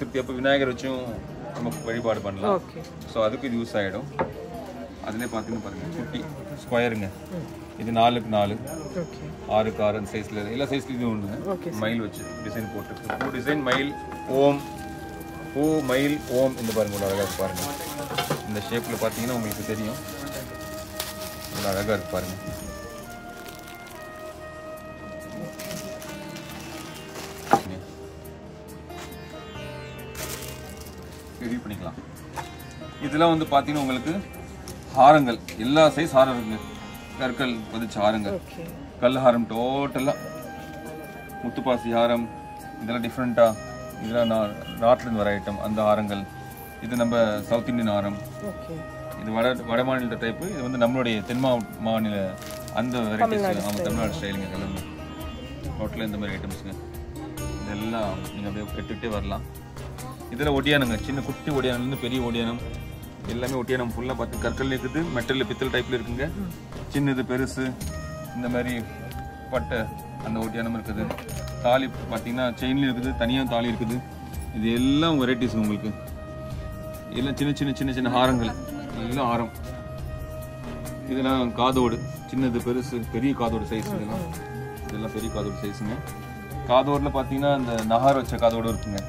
சதுர்த்தி அப்போ விநாயகர் வச்சும் நம்ம வழிபாடு பண்ணலாம். ஓகே ஸோ அதுக்கு இது யூஸ் ஆகிடும் அதிலே பார்த்தீங்கன்னா பாருங்க குட்டி ஸ்கொயருங்க இது நாலுக்கு நாலு. ஆறுக்கு ஆறு அந்த சைஸில் எல்லா சைஸ்லையும் இது ஒன்று மயில் வச்சு டிசைன் போட்டு பூ டிசைன் மயில் ஓம். பூ மயில் ஓம் இந்த பாருங்க அழகாக இருக்கு பாருங்க. இந்த ஷேப்பில் பார்த்தீங்கன்னா உங்களுக்கு தெரியும். இவ்வளோ அழகாக இருக்கு பாருங்க. இதெல்லாம் வந்து பார்த்தீங்கன்னா உங்களுக்கு ஹாரங்கள். எல்லா சைஸ் ஹாரம் இருக்குங்க. கற்கள் பதிச்ச ஹாரங்கள். கல் ஹாரம் டோட்டலாக முத்துப்பாசி ஹாரம். இதெல்லாம் டிஃப்ரெண்ட்டாக இதெல்லாம் நா நாட்டிலேருந்து வர ஐட்டம் அந்த ஹாரங்கள். இது நம்ம சவுத் இந்தியன் ஹாரம். ஓகே இது வட வட மாநில டைப்பு இது வந்து நம்மளுடைய தென் மாநில அந்த வெரைட்டிஸ் ஆமாம் தமிழ்நாடு ஸ்டைலுங்க எல்லாமே. டோட்டலாக இந்த மாதிரி ஐட்டம்ஸுங்க இதெல்லாம் நீங்கள் அப்படியே கட்டுக்கிட்டே வரலாம். இதில் ஒடியானங்க. சின்ன குட்டி ஒடியானம்லேருந்து பெரிய ஒடியானம். எல்லாமே ஒட்டியானம் ஃபுல்லாக பார்த்து கற்கள் இருக்குது மெட்டல் பித்தல் டைப்பில் இருக்குங்க. சின்னது பெருசு இந்த மாதிரி பட்டை அந்த ஒட்டியானம் இருக்குது. தாலி பார்த்தீங்கன்னா செயின்லேயும் இருக்குது தனியாக தாலி இருக்குது. இது எல்லாம் வெரைட்டிஸ் உங்களுக்கு. எல்லாம் சின்ன சின்ன சின்ன சின்ன ஹாரங்கள். எல்லாம் ஆரம் இதெல்லாம் காதோடு சின்னது பெருசு பெரிய காதோடு சைஸ் இதெல்லாம். இதெல்லாம் பெரிய காதோடு சைஸுங்க காதோடில் பார்த்தீங்கன்னா இந்த நகார் வச்ச காதோடு இருக்குங்க.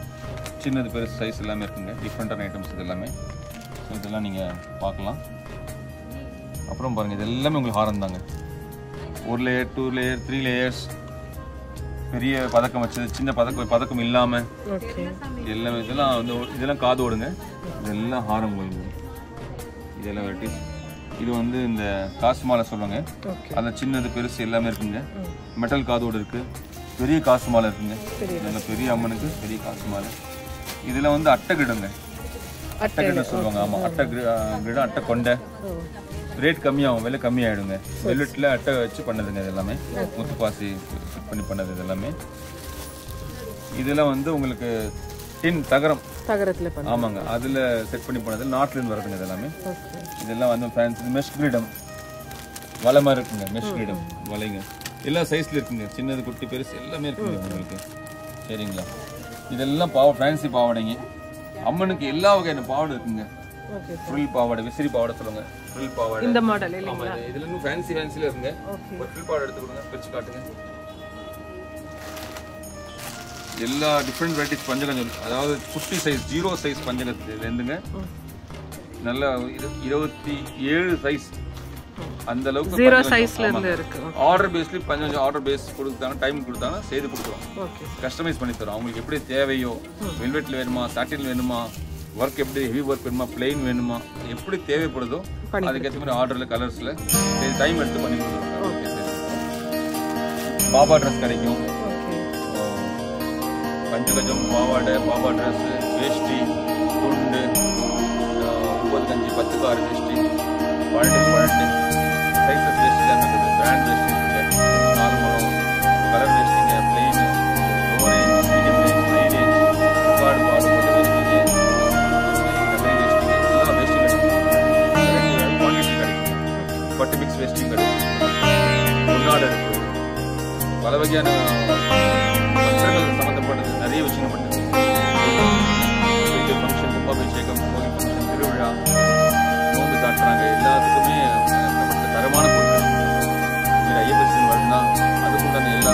சின்னது பெருசு சைஸ் எல்லாமே இருக்குங்க. டிஃப்ரெண்ட்டான ஐட்டம்ஸ் இது எல்லாமே. இதெல்லாம் நீங்கள் பார்க்கலாம். அப்புறம் பாருங்கள் இது எல்லாமே உங்களுக்கு ஹாரம் தாங்க. ஒரு layer two layer three layers பெரிய பதக்கம் வச்சது சின்ன பதக்கம் பதக்கம் இல்லாமல் எல்லாம் இதெல்லாம் வந்து இதெல்லாம் காதோடுங்க இதெல்லாம் ஹாரம் கோயிலுங்க இதெல்லாம் வெரைட்டிஸ் இது வந்து இந்த காசு மாலை சொல்லுவாங்க. அதில் சின்னது பெருசு எல்லாமே இருக்குங்க. மெட்டல் காதோடு இருக்கு. பெரிய காசு மாலை இருக்குங்க. நல்ல பெரிய அம்மனுக்கு பெரிய காசு மாலை. இதில் வந்து அட்டை கிடுங்க. அட்டை சொல்லுவாங்க. ஆமாம் அட்டை கிடு கிடம் அட்டை கொண்டை. ரேட் கம்மியாகும் விலை கம்மியாயிடுங்க. வெல்வெட்டில் அட்டை வச்சு பண்ணதுங்க இது எல்லாமே முத்துப்பாசி ஃபிட் பண்ணி பண்ணது இது எல்லாமே இதெல்லாம் வந்து உங்களுக்கு டின் தகரம். தகரத்தில் ஆமாங்க. அதில் செட் பண்ணி பண்ணது நாட்டிலேருந்து வரதுங்க இது எல்லாமே இதெல்லாம் வந்து ஃபேன்சி மெஷ் கிரீடம். வலை மாதிரி இருக்குங்க மெஷ் கிரீடம். வலைங்க. எல்லா சைஸ்ல இருக்குங்க. சின்னது குட்டி பெருசு எல்லாமே இருக்குங்க உங்களுக்கு. சரிங்களா? இதெல்லாம் பாவ ஃபேன்சி பாவாடைங்க. அம்மனுக்கு எல்லா வகையான பாவாடை இருக்குங்க. ஃப்ரில் பாவாடை விசிறி பாவாடை சொல்லுங்க ஃப்ரில் பாவாடை. இந்த மாடல் இல்லை ஆமா இது- இதுல இன்னும் ஃபேன்சி ஃபேன்சில இருக்குங்க. ஒரு ஃப்ரில் பாவாடை எடுத்து கொடுங்க. பிரிச்சு காட்டுங்க. எல்லா டிஃப்ரெண்ட் வெரைட்டிஸ் பஞ்சகஞ்சம் அதாவது குட்டி சைஸ் ஜீரோ சைஸ் பஞ்சகத்துலேருந்துங்க நல்ல இரு- இருபத்தி ஏழு சைஸ் அந்த அளவுக்கு ஜீரோ சைஸ்ல இருந்து இருக்கு. ஆர்டர் பேஸ்ல பஞ்சம் ஆர்டர் பேஸ் கொடுத்தாங்க டைம் கொடுத்தாங்க செய்து கொடுக்குறோம் கஸ்டமைஸ் பண்ணி தரோம். அவங்களுக்கு எப்படி தேவையோ வெல்வெட்ல வேணுமா சாட்டின் வேணுமா ஒர்க் எப்படி ஹெவி ஒர்க் வேணுமா பிளெயின் வேணுமா எப்படி தேவைப்படுதோ அதுக்கேற்ற மாதிரி ஆர்டர்ல கலர்ஸ்ல டைம் எடுத்து பண்ணி கொடுக்குறோம் பாபா ட்ரெஸ் கிடைக்கும். ஓகே பஞ்சகஜம் பாவாடை பாபா ட்ரெஸ் வேஷ்டி துண்டு ஆஹ் ஒன்பது கஞ்சி பத்து கார் வேஷ்டி பன்னெண்டு பன்னெண்டு சைஸஸ் வேஷ்டி தான் பிராண்ட் வேஷ்டி இருக்குது நாலு colour வேஷ்டிங்க plain low medium range high range பாடு எல்லா கிடைக்கும் கிடைக்கும் பட்டு மிக்ஸ் வேஷ்டியும் கிடைக்கும் உள்நாடு இருக்குது பல வகையான வஸ்திரங்கள் சம்பந்தப்பட்டது நிறைய விஷயங்கள் பண்ணது ஃபங்க்ஷன் கும்பாபிஷேகம் கோவில் ஃபங்க்ஷன் திருவிழா. காட்டுறாங்க. எல்லாத்துக்குமே நம்மகிட்ட தரமான பொருட்கள். இது ஐயப்ப சீசன் அதுக்குண்டான எல்லா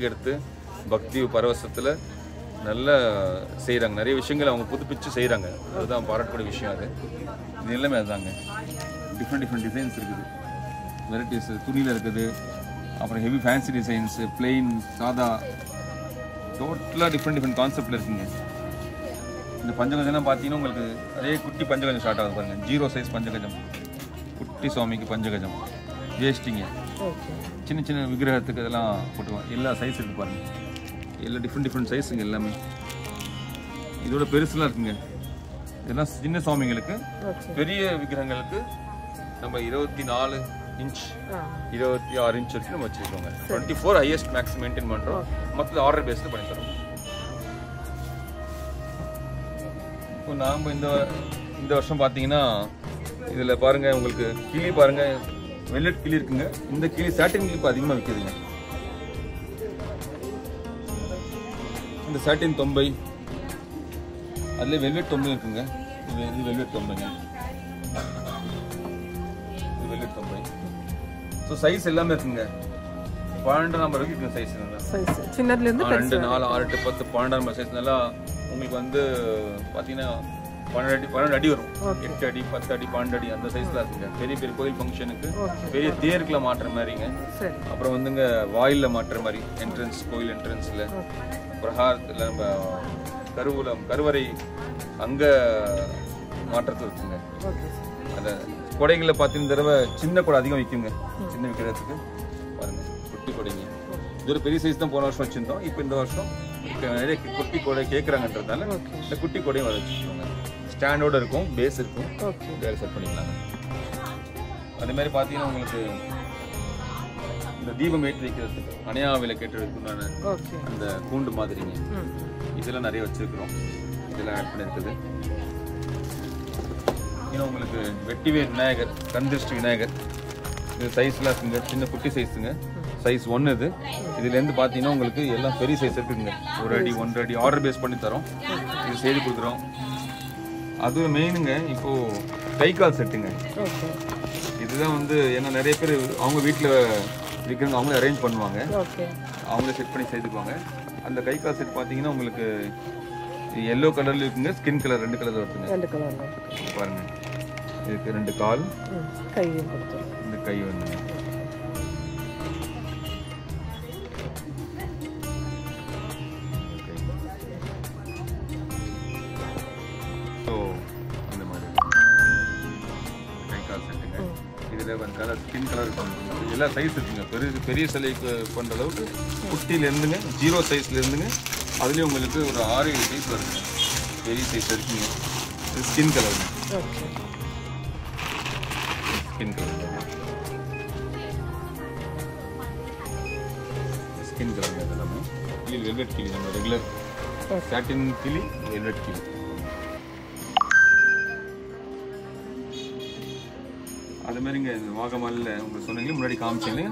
பங்கெடுத்து பக்தி பரவசத்தில் நல்லா செய்கிறாங்க நிறைய விஷயங்கள் அவங்க புதுப்பிச்சு செய்கிறாங்க அதுதான் பாராட்டக்கூடிய விஷயம் அது. இது எல்லாமே அதுதாங்க டிஃப்ரெண்ட் டிஃப்ரெண்ட் டிசைன்ஸ் இருக்குது. வெரைட்டிஸ் துணியில் இருக்குது. அப்புறம் ஹெவி ஃபேன்சி டிசைன்ஸ் பிளெயின் சாதா. டோட்டலாக டிஃப்ரெண்ட் டிஃப்ரெண்ட் கான்செப்டில் இருக்குங்க. இந்த பஞ்சகஞ்சம்லாம் பார்த்தீங்கன்னா உங்களுக்கு அதே குட்டி பஞ்சகஜம் ஸ்டார்ட் ஆகுது பாருங்கள் ஜீரோ சைஸ் பஞ்சகஜம். குட்டி சுவாமிக்கு பஞ்சகஜம். வேஸ்டிங்க ஓகே சின்ன சின்ன விக்கிரகத்துக்கு இதெல்லாம் போட்டுவோம் எல்லா சைஸ் இருக்கு பாருங்க. எல்லா டிஃப்ரெண்ட் டிஃப்ரெண்ட் சைஸுங்க எல்லாமே. இதோட பெருசுலாம் இருக்குங்க. இதெல்லாம் சின்ன சுவாமிங்களுக்கு பெரிய விக்கிரகங்களுக்கு நம்ம இருபத்தி நாலு இன்ச் இருபத்தி ஆறு இன்ச் வரைக்கும் நம்ம வச்சிருக்கோங்க. Twenty four highest max maintain பண்ணுறோம் மொத்தம் ஆர்டர் பேஸில் பண்ணி தரோம் இப்போ நாம் இந்த இந்த வருஷம் பார்த்தீங்கன்னா இதில் பாருங்க உங்களுக்கு கிளி பாருங்க. வெல்லட் கிளி இருக்குங்க. இந்த கிளி சாட்டின் கிளி இப்போ அதிகமாக விற்கிதுங்க இந்த சாட்டின் தொம்பை. அதுல வெல்வெட் தொம்பை இருக்குங்க. இது இது வெல்வெட் தொம்பைங்க. இது வெல்வெட் தொம்பை. ஸோ சைஸ் எல்லாமே இருக்குங்க. பன்னெண்டு நம்பர் வரைக்கும் இருக்குங்க சைஸ் நல்லா சைஸ் சின்னதுல இருந்து ஆ, ரெண்டு நாலு ஆறு எட்டு பத்து பன்னெண்டு நம்பர் சைஸ் நல்லா உங்களுக்கு வந்து பார்த்தீங்கன்னா பன்னெண்டு அடி பன்னெண்டு அடி வரும். எட்டு அடி பத்து அடி பன்னெண்டு அடி அந்த சைஸ்ல இருக்குங்க. பெரிய பெரிய கோயில் ஃபங்க்ஷனுக்கு பெரிய தேருக்குல மாட்டுற மாதிரிங்க. அப்புறம் வந்துங்க வாயில்ல மாட்டுற மாதிரி என்ட்ரன்ஸ் கோயில் என்ட்ரன்ஸ்ல பிரகாரத்தில் நம்ம கருவூலம் கருவறை அங்க மாற்றத்து இருக்குங்க அந்த கொடைகளில் பார்த்தீங்கன்னா தடவை சின்ன கொடை அதிகம் விற்குங்க சின்ன விற்கிறதுக்கு பாருங்க குட்டி கொடைங்க. இது ஒரு பெரிய சைஸ் தான் போன வருஷம் வச்சிருந்தோம். இப்போ இந்த வருஷம் நிறைய குட்டி கொடை கேட்குறாங்கன்றதுனால இந்த குட்டி கொடையும் வர வச்சுருவாங்க ஸ்டாண்டோட இருக்கும் பேஸ் இருக்கும். வேறு செட் பண்ணிக்கலாங்க அதே மாதிரி பார்த்தீங்கன்னா உங்களுக்கு இந்த தீபம் ஏற்றி வைக்கிறதுக்கு அணையா விளக்கு ஏற்றி வைக்கணும்னு அந்த கூண்டு மாதிரிங்க. இதெல்லாம் நிறைய வச்சிருக்கிறோம். இதெல்லாம் ஆட் பண்ணிருக்குது இன்னும் உங்களுக்கு வெட்டிவேர் விநாயகர் கந்திருஷ்டி விநாயகர். இது சைஸ்லாம் இருக்குங்க சின்ன குட்டி சைஸுங்க சைஸ் ஒன்று இது. இதுலேருந்து பார்த்தீங்கன்னா உங்களுக்கு எல்லாம் பெரிய சைஸ் இருக்குங்க. ஒரு அடி ஒன்றரை அடி ஆர்டர் பேஸ் பண்ணி தரோம். இது செய்து கொடுக்குறோம். அது மெயினுங்க இப்போ கை கால் செட்டுங்க இதுதான் வந்து ஏன்னா நிறைய பேர் அவங்க வீட்டில் விற்கிறவங்க அவங்களே அரேஞ்ச் பண்ணுவாங்க. அவங்களே செட் பண்ணி செய்துக்குவாங்க. அந்த கை கால் செட் பார்த்தீங்கன்னா உங்களுக்கு எல்லோ கலர்ல இருக்குங்க ஸ்கின் கலர் ரெண்டு கலர் வருதுங்க. ரெண்டு கலர்ல பாருங்க. இதுக்கு ரெண்டு கால் கொடுத்துரும் இந்த கை வந்துங்க சைஸ் இருக்குங்க. பெரிய பெரிய சிலைக்கு பண்ணுற அளவுக்கு குட்டியில இருந்துங்க ஜீரோ சைஸ்ல இருந்துங்க அதுலேயும் உங்களுக்கு ஒரு ஆறு ஏழு சைஸ் வருதுங்க பெரிய சைஸ் இருக்குங்க. ஸ்கின் கலருங்க okay skin colour skin colour எல்லாமே கிளி வெல்வெட் கிளி நம்ம ரெகுலர் சாட்டின் கிளி வெல்வெட் கிளி. அது மாதிரிங்க இந்த வாகமாலில் உங்களுக்கு சொன்னீங்க முன்னாடி காமிச்சீங்க.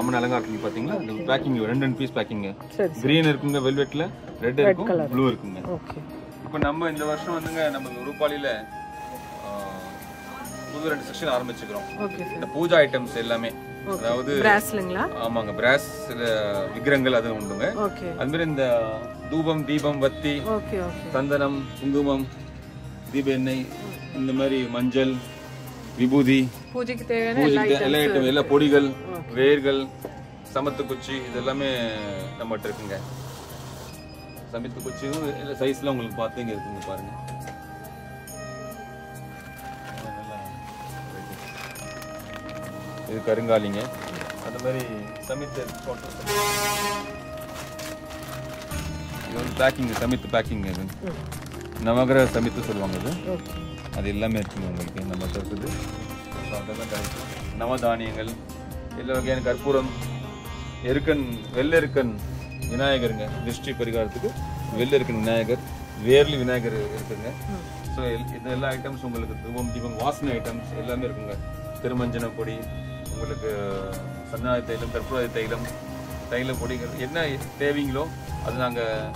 அம்மன் அலங்காரத்துக்கு பார்த்தீங்களா இந்த பேக்கிங் ரெண்டு ரெண்டு பீஸ் பேக்கிங்க கிரீன் இருக்குங்க வெல்வெட்டில் ரெட் இருக்கும் ப்ளூ இருக்குங்க. ஓகே இப்போ நம்ம இந்த வருஷம் வந்துங்க நம்ம ரூபாலியில் புது ரெண்டு செக்ஷன் ஆரம்பிச்சுக்கிறோம். இந்த பூஜா ஐட்டம்ஸ் எல்லாமே. அதாவது ஆமாங்க பிராஸ் விக்கிரங்கள் அது உண்டுங்க. அது மாதிரி இந்த தூபம் தீபம் வத்தி சந்தனம் குங்குமம் தீப எண்ணெய் இந்த மாதிரி மஞ்சள் விபூதி பூஜைக்கு தேவையான எல்லா ஐட்டம் எல்லா பொடிகள் வேர்கள் சமத்து குச்சி இது எல்லாமே நம்மகிட்ட இருக்குங்க. சமத்து குச்சியும் சைஸ்லாம் உங்களுக்கு பார்த்து இங்க இருக்குங்க பாருங்க. இது கருங்காலிங்க. அந்த மாதிரி சமித்து இது வந்து பேக்கிங் சமித்து பேக்கிங் இது. நவகிரக சமித்து சொல்லுவாங்க இது. அது எல்லாமே இருக்குங்க உங்களுக்கு. நம்ம இருக்குது? கிடைக்கும். நவதானியங்கள் எல்லா வகையான கற்பூரம் எருக்கன் வெள்ளெருக்கன் விநாயகருங்க. திருஷ்டி பரிகாரத்துக்கு வெள்ளெருக்கன் விநாயகர் வேர்லி விநாயகர் இருக்குங்க. ஸோ இது எல்லா ஐட்டம்ஸ் உங்களுக்கு தூபம் தீபம் வாசனை ஐட்டம்ஸ் எல்லாமே இருக்குங்க. திருமஞ்சன பொடி உங்களுக்கு சந்தன தைலம் கற்பூர தைலம் தைல பொடிகள் என்ன தேவைங்களோ அது நாங்கள்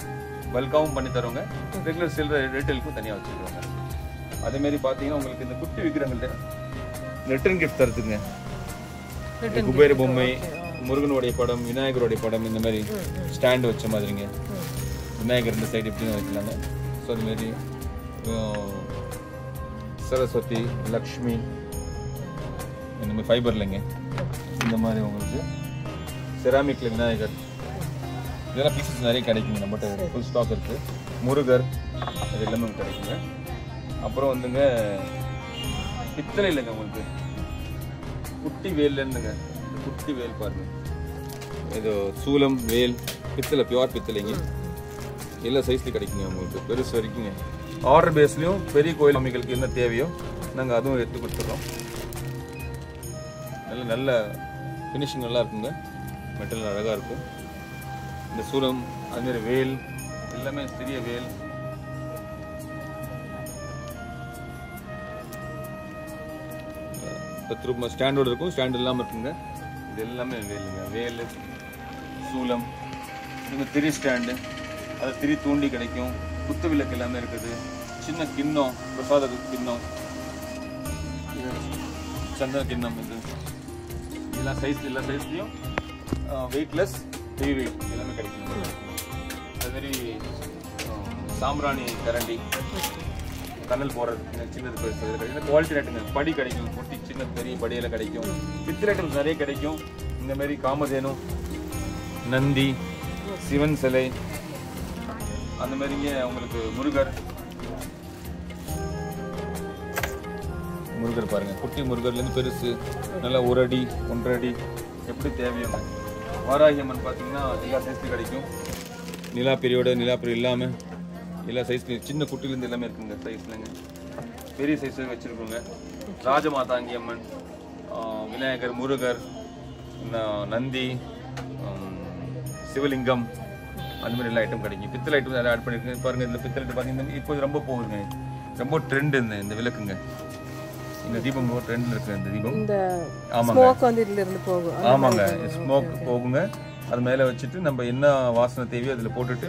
பல்காவும் பண்ணி தரோங்க. ரெகுலர் சில்லற ரேட்டிலுக்கும் தனியாக வச்சுருக்கோங்க. அதேமாரி பார்த்தீங்கன்னா உங்களுக்கு இந்த குட்டி விற்கிறவங்கள்ட்ட ரிட்டர்ன் கிஃப்ட் தரதுங்க குபேர பொம்மை முருகனுடைய படம் விநாயகருடைய படம் இந்த மாதிரி ஸ்டாண்ட் வச்ச மாதிரிங்க. விநாயகர் இந்த சைடு இப்படியும் வைக்கலாங்க ஸோ அதுமாரி சரஸ்வதி லக்ஷ்மி இந்த மாதிரி ஃபைபர்லைங்க இந்த மாதிரி உங்களுக்கு செராமிக்ல விநாயகர். இதெல்லாம் பீசஸ் நிறைய கிடைக்குங்க நம்மகிட்ட. ஃபுல் ஸ்டாக் இருக்கு. முருகர் இது எல்லாமே கிடைக்குங்க. அப்புறம் வந்துங்க பித்தளை இல்லைங்க உங்களுக்கு. குட்டி வேல்னுங்க குட்டி வேல் பாருங்க. இது சூலம் வேல் பித்தளை பியூர் பித்தளைங்க. எல்லா சைஸ்லையும் கிடைக்குங்க உங்களுக்கு. பெருசு வரைக்குங்க. ஆர்டர் பேஸ்லையும் பெரிய கோயில் அமைகளுக்கு என்ன தேவையோ நாங்கள் அதுவும் எடுத்து கொடுத்துட்றோம். நல்ல நல்ல ஃபினிஷிங் நல்லா இருக்குங்க. மெட்டீரியல் அழகாக இருக்கும். இந்த சூலம் அதுமாரி வேல் எல்லாமே சிறிய வேல். இப்போ திரும்ப ஸ்டாண்டோட இருக்கும். ஸ்டாண்ட் இல்லாமல் இருக்குங்க. இது எல்லாமே வேலுங்க. வேல் சூலம் இந்த திரி ஸ்டாண்டு அது திரி தூண்டி கிடைக்கும். குத்து விளக்கு எல்லாமே இருக்குது. சின்ன கிண்ணம் பிரசாத கிண்ணம். இது சந்தன கிண்ணம் இது. எல்லா சைஸ் எல்லா சைஸ்லையும் வெயிட்லெஸ் ஹெவி வெயிட் எல்லாமே கிடைக்கும். அது மாதிரி சாம்பிராணி கரண்டி. கண்ணல் போடுறது சின்னது பெருசு கிடைக்கும் குவாலிட்டி ரேட்டுங்க படி கிடைக்கும் குட்டி சின்ன பெரிய படியெல்லாம் கிடைக்கும். பித்திர நிறைய கிடைக்கும். இந்த மாதிரி காமதேனு நந்தி சிவன் சிலை அந்த மாதிரிங்க உங்களுக்கு முருகர். முருகர் பாருங்க குட்டி முருகர்லேருந்து பெருசு நல்லா ஒரு அடி ஒன்றரை அடி எப்படி தேவையோங்க வாராகி அம்மன் பார்த்தீங்கன்னா எல்லா சேர்த்து கிடைக்கும். நிலா பிரியோட நிலா பிரி இல்லாமல் எல்லா சைஸ்லையும் சின்ன குட்டிலேருந்து எல்லாமே இருக்குங்க சைஸ்லங்க பெரிய சைஸ் வச்சுருக்கோங்க. ராஜமாதாங்கி அம்மன் விநாயகர் முருகர் நந்தி சிவலிங்கம் அந்த மாதிரி எல்லா ஐட்டம் கிடைக்கும். பித்தளை ஐட்டம் நிறைய ஆட் பண்ணியிருக்கேன் பாருங்க இதில் பித்தளை ஐட்டம் பார்த்தீங்கன்னா இப்போ ரொம்ப போகுதுங்க ரொம்ப ட்ரெண்ட் இந்த இந்த விளக்குங்க. இந்த தீபம் ரொம்ப ட்ரெண்டில் இருக்கு இந்த தீபம். ஆமாங்க. ஆமாங்க. ஸ்மோக் போகுங்க. அது மேலே வச்சுட்டு நம்ம என்ன வாசனை தேவையோ அதில் போட்டுட்டு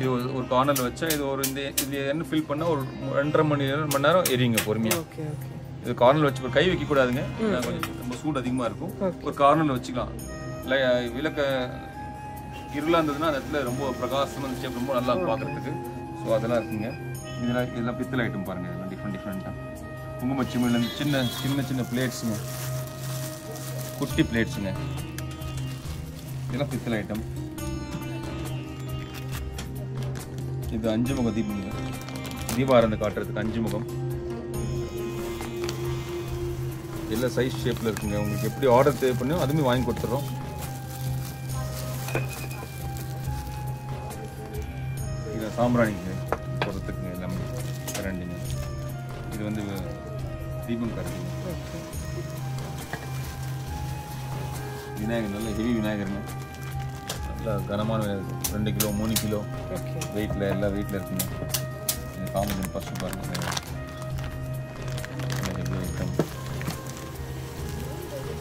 இது ஒரு கார்னரில் வச்சா இது ஒரு இந்த இது என்ன ஃபில் பண்ணால் ஒரு ரெண்டரை மணி நேரம் மணி நேரம் எரியுங்க பொறுமையாக இது கார்னரில் வச்சு ஒரு கை வைக்க கூடாதுங்க. ஏன்னா கொஞ்சம் ரொம்ப சூடு அதிகமாக இருக்கும். ஒரு கார்னரில் வச்சுக்கலாம். இல்லை விளக்க இருளாக இருந்ததுன்னா அந்த இடத்துல ரொம்ப பிரகாசமாக இருந்துச்சு ரொம்ப நல்லா பார்க்கறதுக்கு ஸோ அதெல்லாம் இருக்குங்க. இதெல்லாம் இதெல்லாம் பித்தளை ஐட்டம் பாருங்க. இதெல்லாம் டிஃப்ரெண்ட் டிஃப்ரெண்ட்டாக குங்குமச்சிமிலேருந்து சின்ன சின்ன சின்ன பிளேட்ஸுங்க குட்டி பிளேட்ஸுங்க இதெல்லாம் பித்தளை ஐட்டம் இது அஞ்சு முக தீபம். தீபாரந்து காட்டுறதுக்கு அஞ்சு முகம். எல்லா சைஸ் ஷேப்பில் இருக்குங்க. உங்களுக்கு எப்படி ஆர்டர் தேவைப்படணும் அதுவுமே வாங்கி கொடுத்துட்றோம் இது சாம்பிராணிக்கு போடுறதுக்குங்க எல்லாமே. கரண்டிங்க. இது வந்து தீபம் கரண்டிங்க. விநாயகர் நல்ல ஹெவி விநாயகருங்க. நல்ல கனமான ரெண்டு கிலோ மூணு கிலோ வெயிட்டில் எல்லா வெயிட்டில் இருக்குங்க இது காமன் ஃபஸ்ட்டு பாருங்க. ஐட்டம்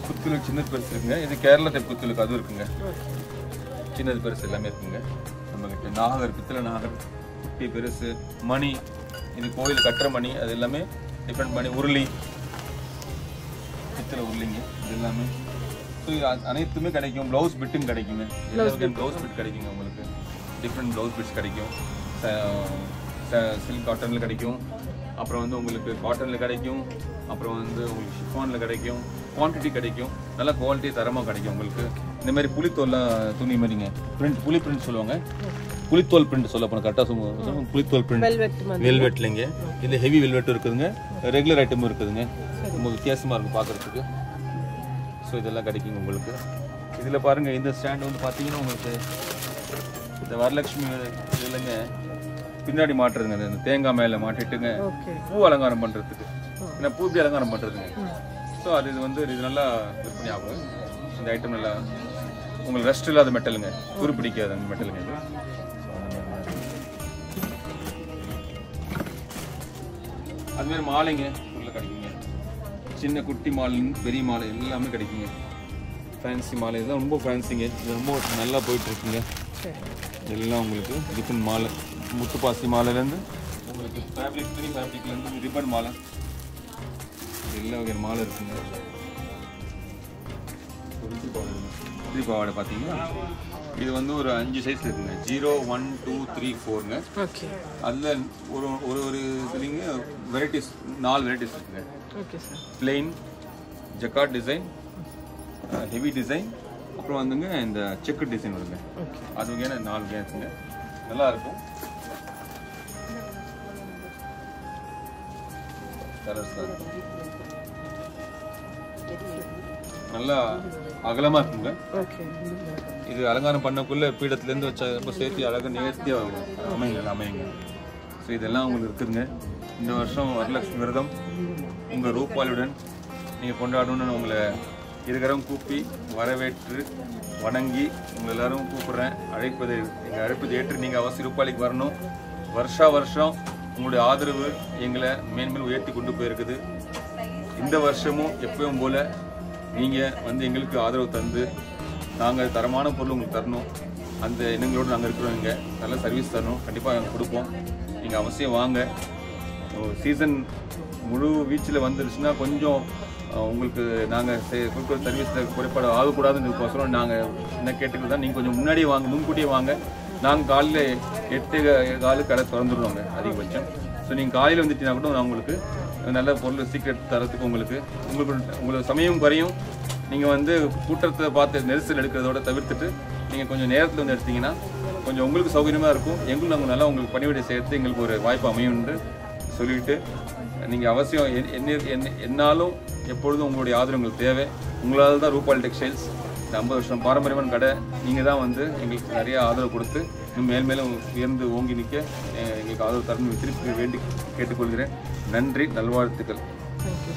குத்துலுக்கு சின்ன பெருசு இருக்குங்க. இது கேரளா டைப் குத்துலுக்கு அதுவும் இருக்குங்க. சின்னது பெருசு எல்லாமே இருக்குங்க. நம்மகிட்ட நாகர் பித்தளை நாகர் குட்டி பெருசு மணி இது கோயில் கட்டுற மணி அது எல்லாமே டிஃப்ரெண்ட் மணி உருளி பித்தளை உருளிங்க. இது எல்லாமே ஸோ இது அ- அனைத்துமே கிடைக்கும். ப்ளவுஸ் பிட்டும் கிடைக்குங்க ப்ளவுஸ் பிட் கிடைக்குங்க உங்களுக்கு? டிஃப்ரெண்ட் ப்ளவுஸ் பிட்ஸ் கிடைக்கும். சில்க் காட்டனில் கிடைக்கும். அப்புறம் வந்து உங்களுக்கு காட்டனில் கிடைக்கும். அப்புறம் வந்து உங்களுக்கு ஷிஃபானில் கிடைக்கும். குவான்டிட்டி கிடைக்கும். நல்ல குவாலிட்டி தரமாக கிடைக்கும் உங்களுக்கு. இந்த மாதிரி புளித்தோல்லாம் துணி மாதிரிங்க பிரிண்ட் புளி பிரிண்ட் சொல்லுவாங்க. புளித்தோல் பிரிண்ட் சொல்ல போனால் கரெக்டாக சொல்லுவாங்க புளித்தோல் பிரிண்ட் வெல்வெட் வெல்வெட்லைங்க இதில் ஹெவி வெல்வெட் இருக்குதுங்க. ரெகுலர் ஐட்டமும் இருக்குதுங்க. ரொம்ப வித்தியாசமாக இருக்கும் பார்க்குறதுக்கு. ஸோ இதெல்லாம் கிடைக்குங்க உங்களுக்கு. இதில் பாருங்கள் இந்த ஸ்டாண்ட் வந்து பார்த்தீங்கன்னா உங்களுக்கு இந்த வரலட்சுமி இதுலங்க பின்னாடி மாட்டுறதுங்க. இந்த தேங்காய் மேலே மாட்டிட்டுங்க. பூ அலங்காரம் பண்ணுறதுக்கு ஏன்னா பூ இப்படி அலங்காரம் பண்ணுறதுங்க ஸோ அது இது வந்து இது நல்லா விற்பனை ஆகும். இந்த ஐட்டம் நல்லா உங்களுக்கு ரெஸ்ட் இல்லாத மெட்டலுங்க துரு பிடிக்காத அந்த மெட்டலுங்க இது. So, அந்த மாதிரி தான். அது மாதிரி மாலைங்க. சின்ன குட்டி மாலைன்னு பெரிய மாலை எல்லாமே கிடைக்குங்க. ஃபேன்சி மாலை இதெல்லாம் ரொம்ப ஃபேன்சிங்க இது ரொம்ப நல்லா போயிட்டு இருக்குங்க சரி. எல்லாம் உங்களுக்கு டிஃபரெண்ட் மாலை முத்துப்பாசி மாலையிலேருந்து உங்களுக்கு ஃபேப்ரிக் துணி ஃபேப்ரிக்லேருந்து ரிப்பன் மாலை எல்லா வகையான மாலை இருக்குங்க. குருத்தி பாவாடை பார்த்தீங்கன்னா இது வந்து ஒரு அஞ்சு சைஸ் இருக்குங்க. ஜீரோ ஒன் டூ த்ரீ ஃபோருங்க அதில் ஒரு ஒரு ஒரு இதுலேங்க வெரைட்டிஸ் நாலு வெரைட்டிஸ் இருக்குங்க. Okay sir plain jacquard design heavy design அப்புறம் வந்துங்க இந்த செக்கு டிசைன் வருங்க. அது வகையான நாலு இருக்குங்க நல்லா இருக்கும். நல்லா அகலமாக இருக்குங்க. ஓகே இது அலங்காரம் பண்ணக்குள்ள பீடத்துலேருந்து வச்ச ரொம்ப சேர்த்து அழகாக நேர்த்தியாக அமையுங்க அமையுங்க ஸோ இதெல்லாம் உங்களுக்கு இருக்குதுங்க. இந்த வருஷம் வரலட்சுமி விரதம். உங்கள் ரூபாலியுடன் நீங்கள் கொண்டாடணும்னு உங்களை இருக்கிறவங்க கூப்பி வரவேற்று வணங்கி உங்களை எல்லாரும் கூப்பிட்றேன். அழைப்பதை எங்கள் அழைப்பதை ஏற்று நீங்கள் அவசியம் ரூபாலிக்கு வரணும். வருஷா வருஷம் உங்களுடைய ஆதரவு எங்களை மேன்மேல் உயர்த்தி கொண்டு போயிருக்குது. இந்த வருஷமும் எப்பவும் போல் நீங்கள் வந்து எங்களுக்கு ஆதரவு தந்து நாங்கள் தரமான பொருள் உங்களுக்கு தரணும். அந்த எண்ணங்களோடு நாங்கள் இருக்கிறோம் இங்கே. நல்ல சர்வீஸ் தரணும். கண்டிப்பாக நாங்கள் கொடுப்போம். நீங்கள் அவசியம் வாங்க. சீசன் முழு வீச்சில் வந்துருச்சுன்னா கொஞ்சம் உங்களுக்கு நாங்கள் கொடுக்குற சர்வீஸில் குறைபாடு ஆகக்கூடாதுன்றதுக்கோசரம் நாங்கள் என்ன கேட்டுக்கிறது தான் நீங்கள் கொஞ்சம் முன்னாடியே வாங்க முன்கூட்டியே வாங்க. நாங்கள் காலையில் எட்டு காலு கடை திறந்துடுவாங்க அதிகபட்சம். ஸோ நீங்கள் காலையில் வந்துட்டீங்கன்னா கூட நான் உங்களுக்கு நல்ல பொருள் சீக்கிரம் தரத்துக்கு உங்களுக்கு உங்களுக்கு உங்களுக்கு சமயம் குறையும். நீங்கள் வந்து கூட்டத்தை பார்த்து நெரிசல் எடுக்கிறதோட தவிர்த்துட்டு நீங்கள் கொஞ்சம் நேரத்தில் வந்து எடுத்தீங்கன்னா கொஞ்சம் உங்களுக்கு சௌகரியமாக இருக்கும். எங்களும் நாங்கள் நல்லா உங்களுக்கு பணிவிடை சேர்த்து எங்களுக்கு ஒரு வாய்ப்பு அமையும்னு சொல்லிவிட்டு நீங்கள் அவசியம் என்- என்ன என்ன- என்னாலும் எப்பொழுதும் உங்களுடைய ஆதரவு உங்களுக்கு தேவை. உங்களால் தான் ரூபால் டெக்ஸ்டைல்ஸ் இந்த ஐம்பது வருஷம் பாரம்பரியமான கடை நீங்கள் தான் வந்து எங்களுக்கு நிறைய ஆதரவு கொடுத்து இன்னும் மேல் மேலும் உயர்ந்து ஓங்கி நிற்க எங்களுக்கு ஆதரவு தரணும் திருப்பி வேண்டி கேட்டுக்கொள்கிறேன். நன்றி நல்வாழ்த்துக்கள். தேங்க்யூ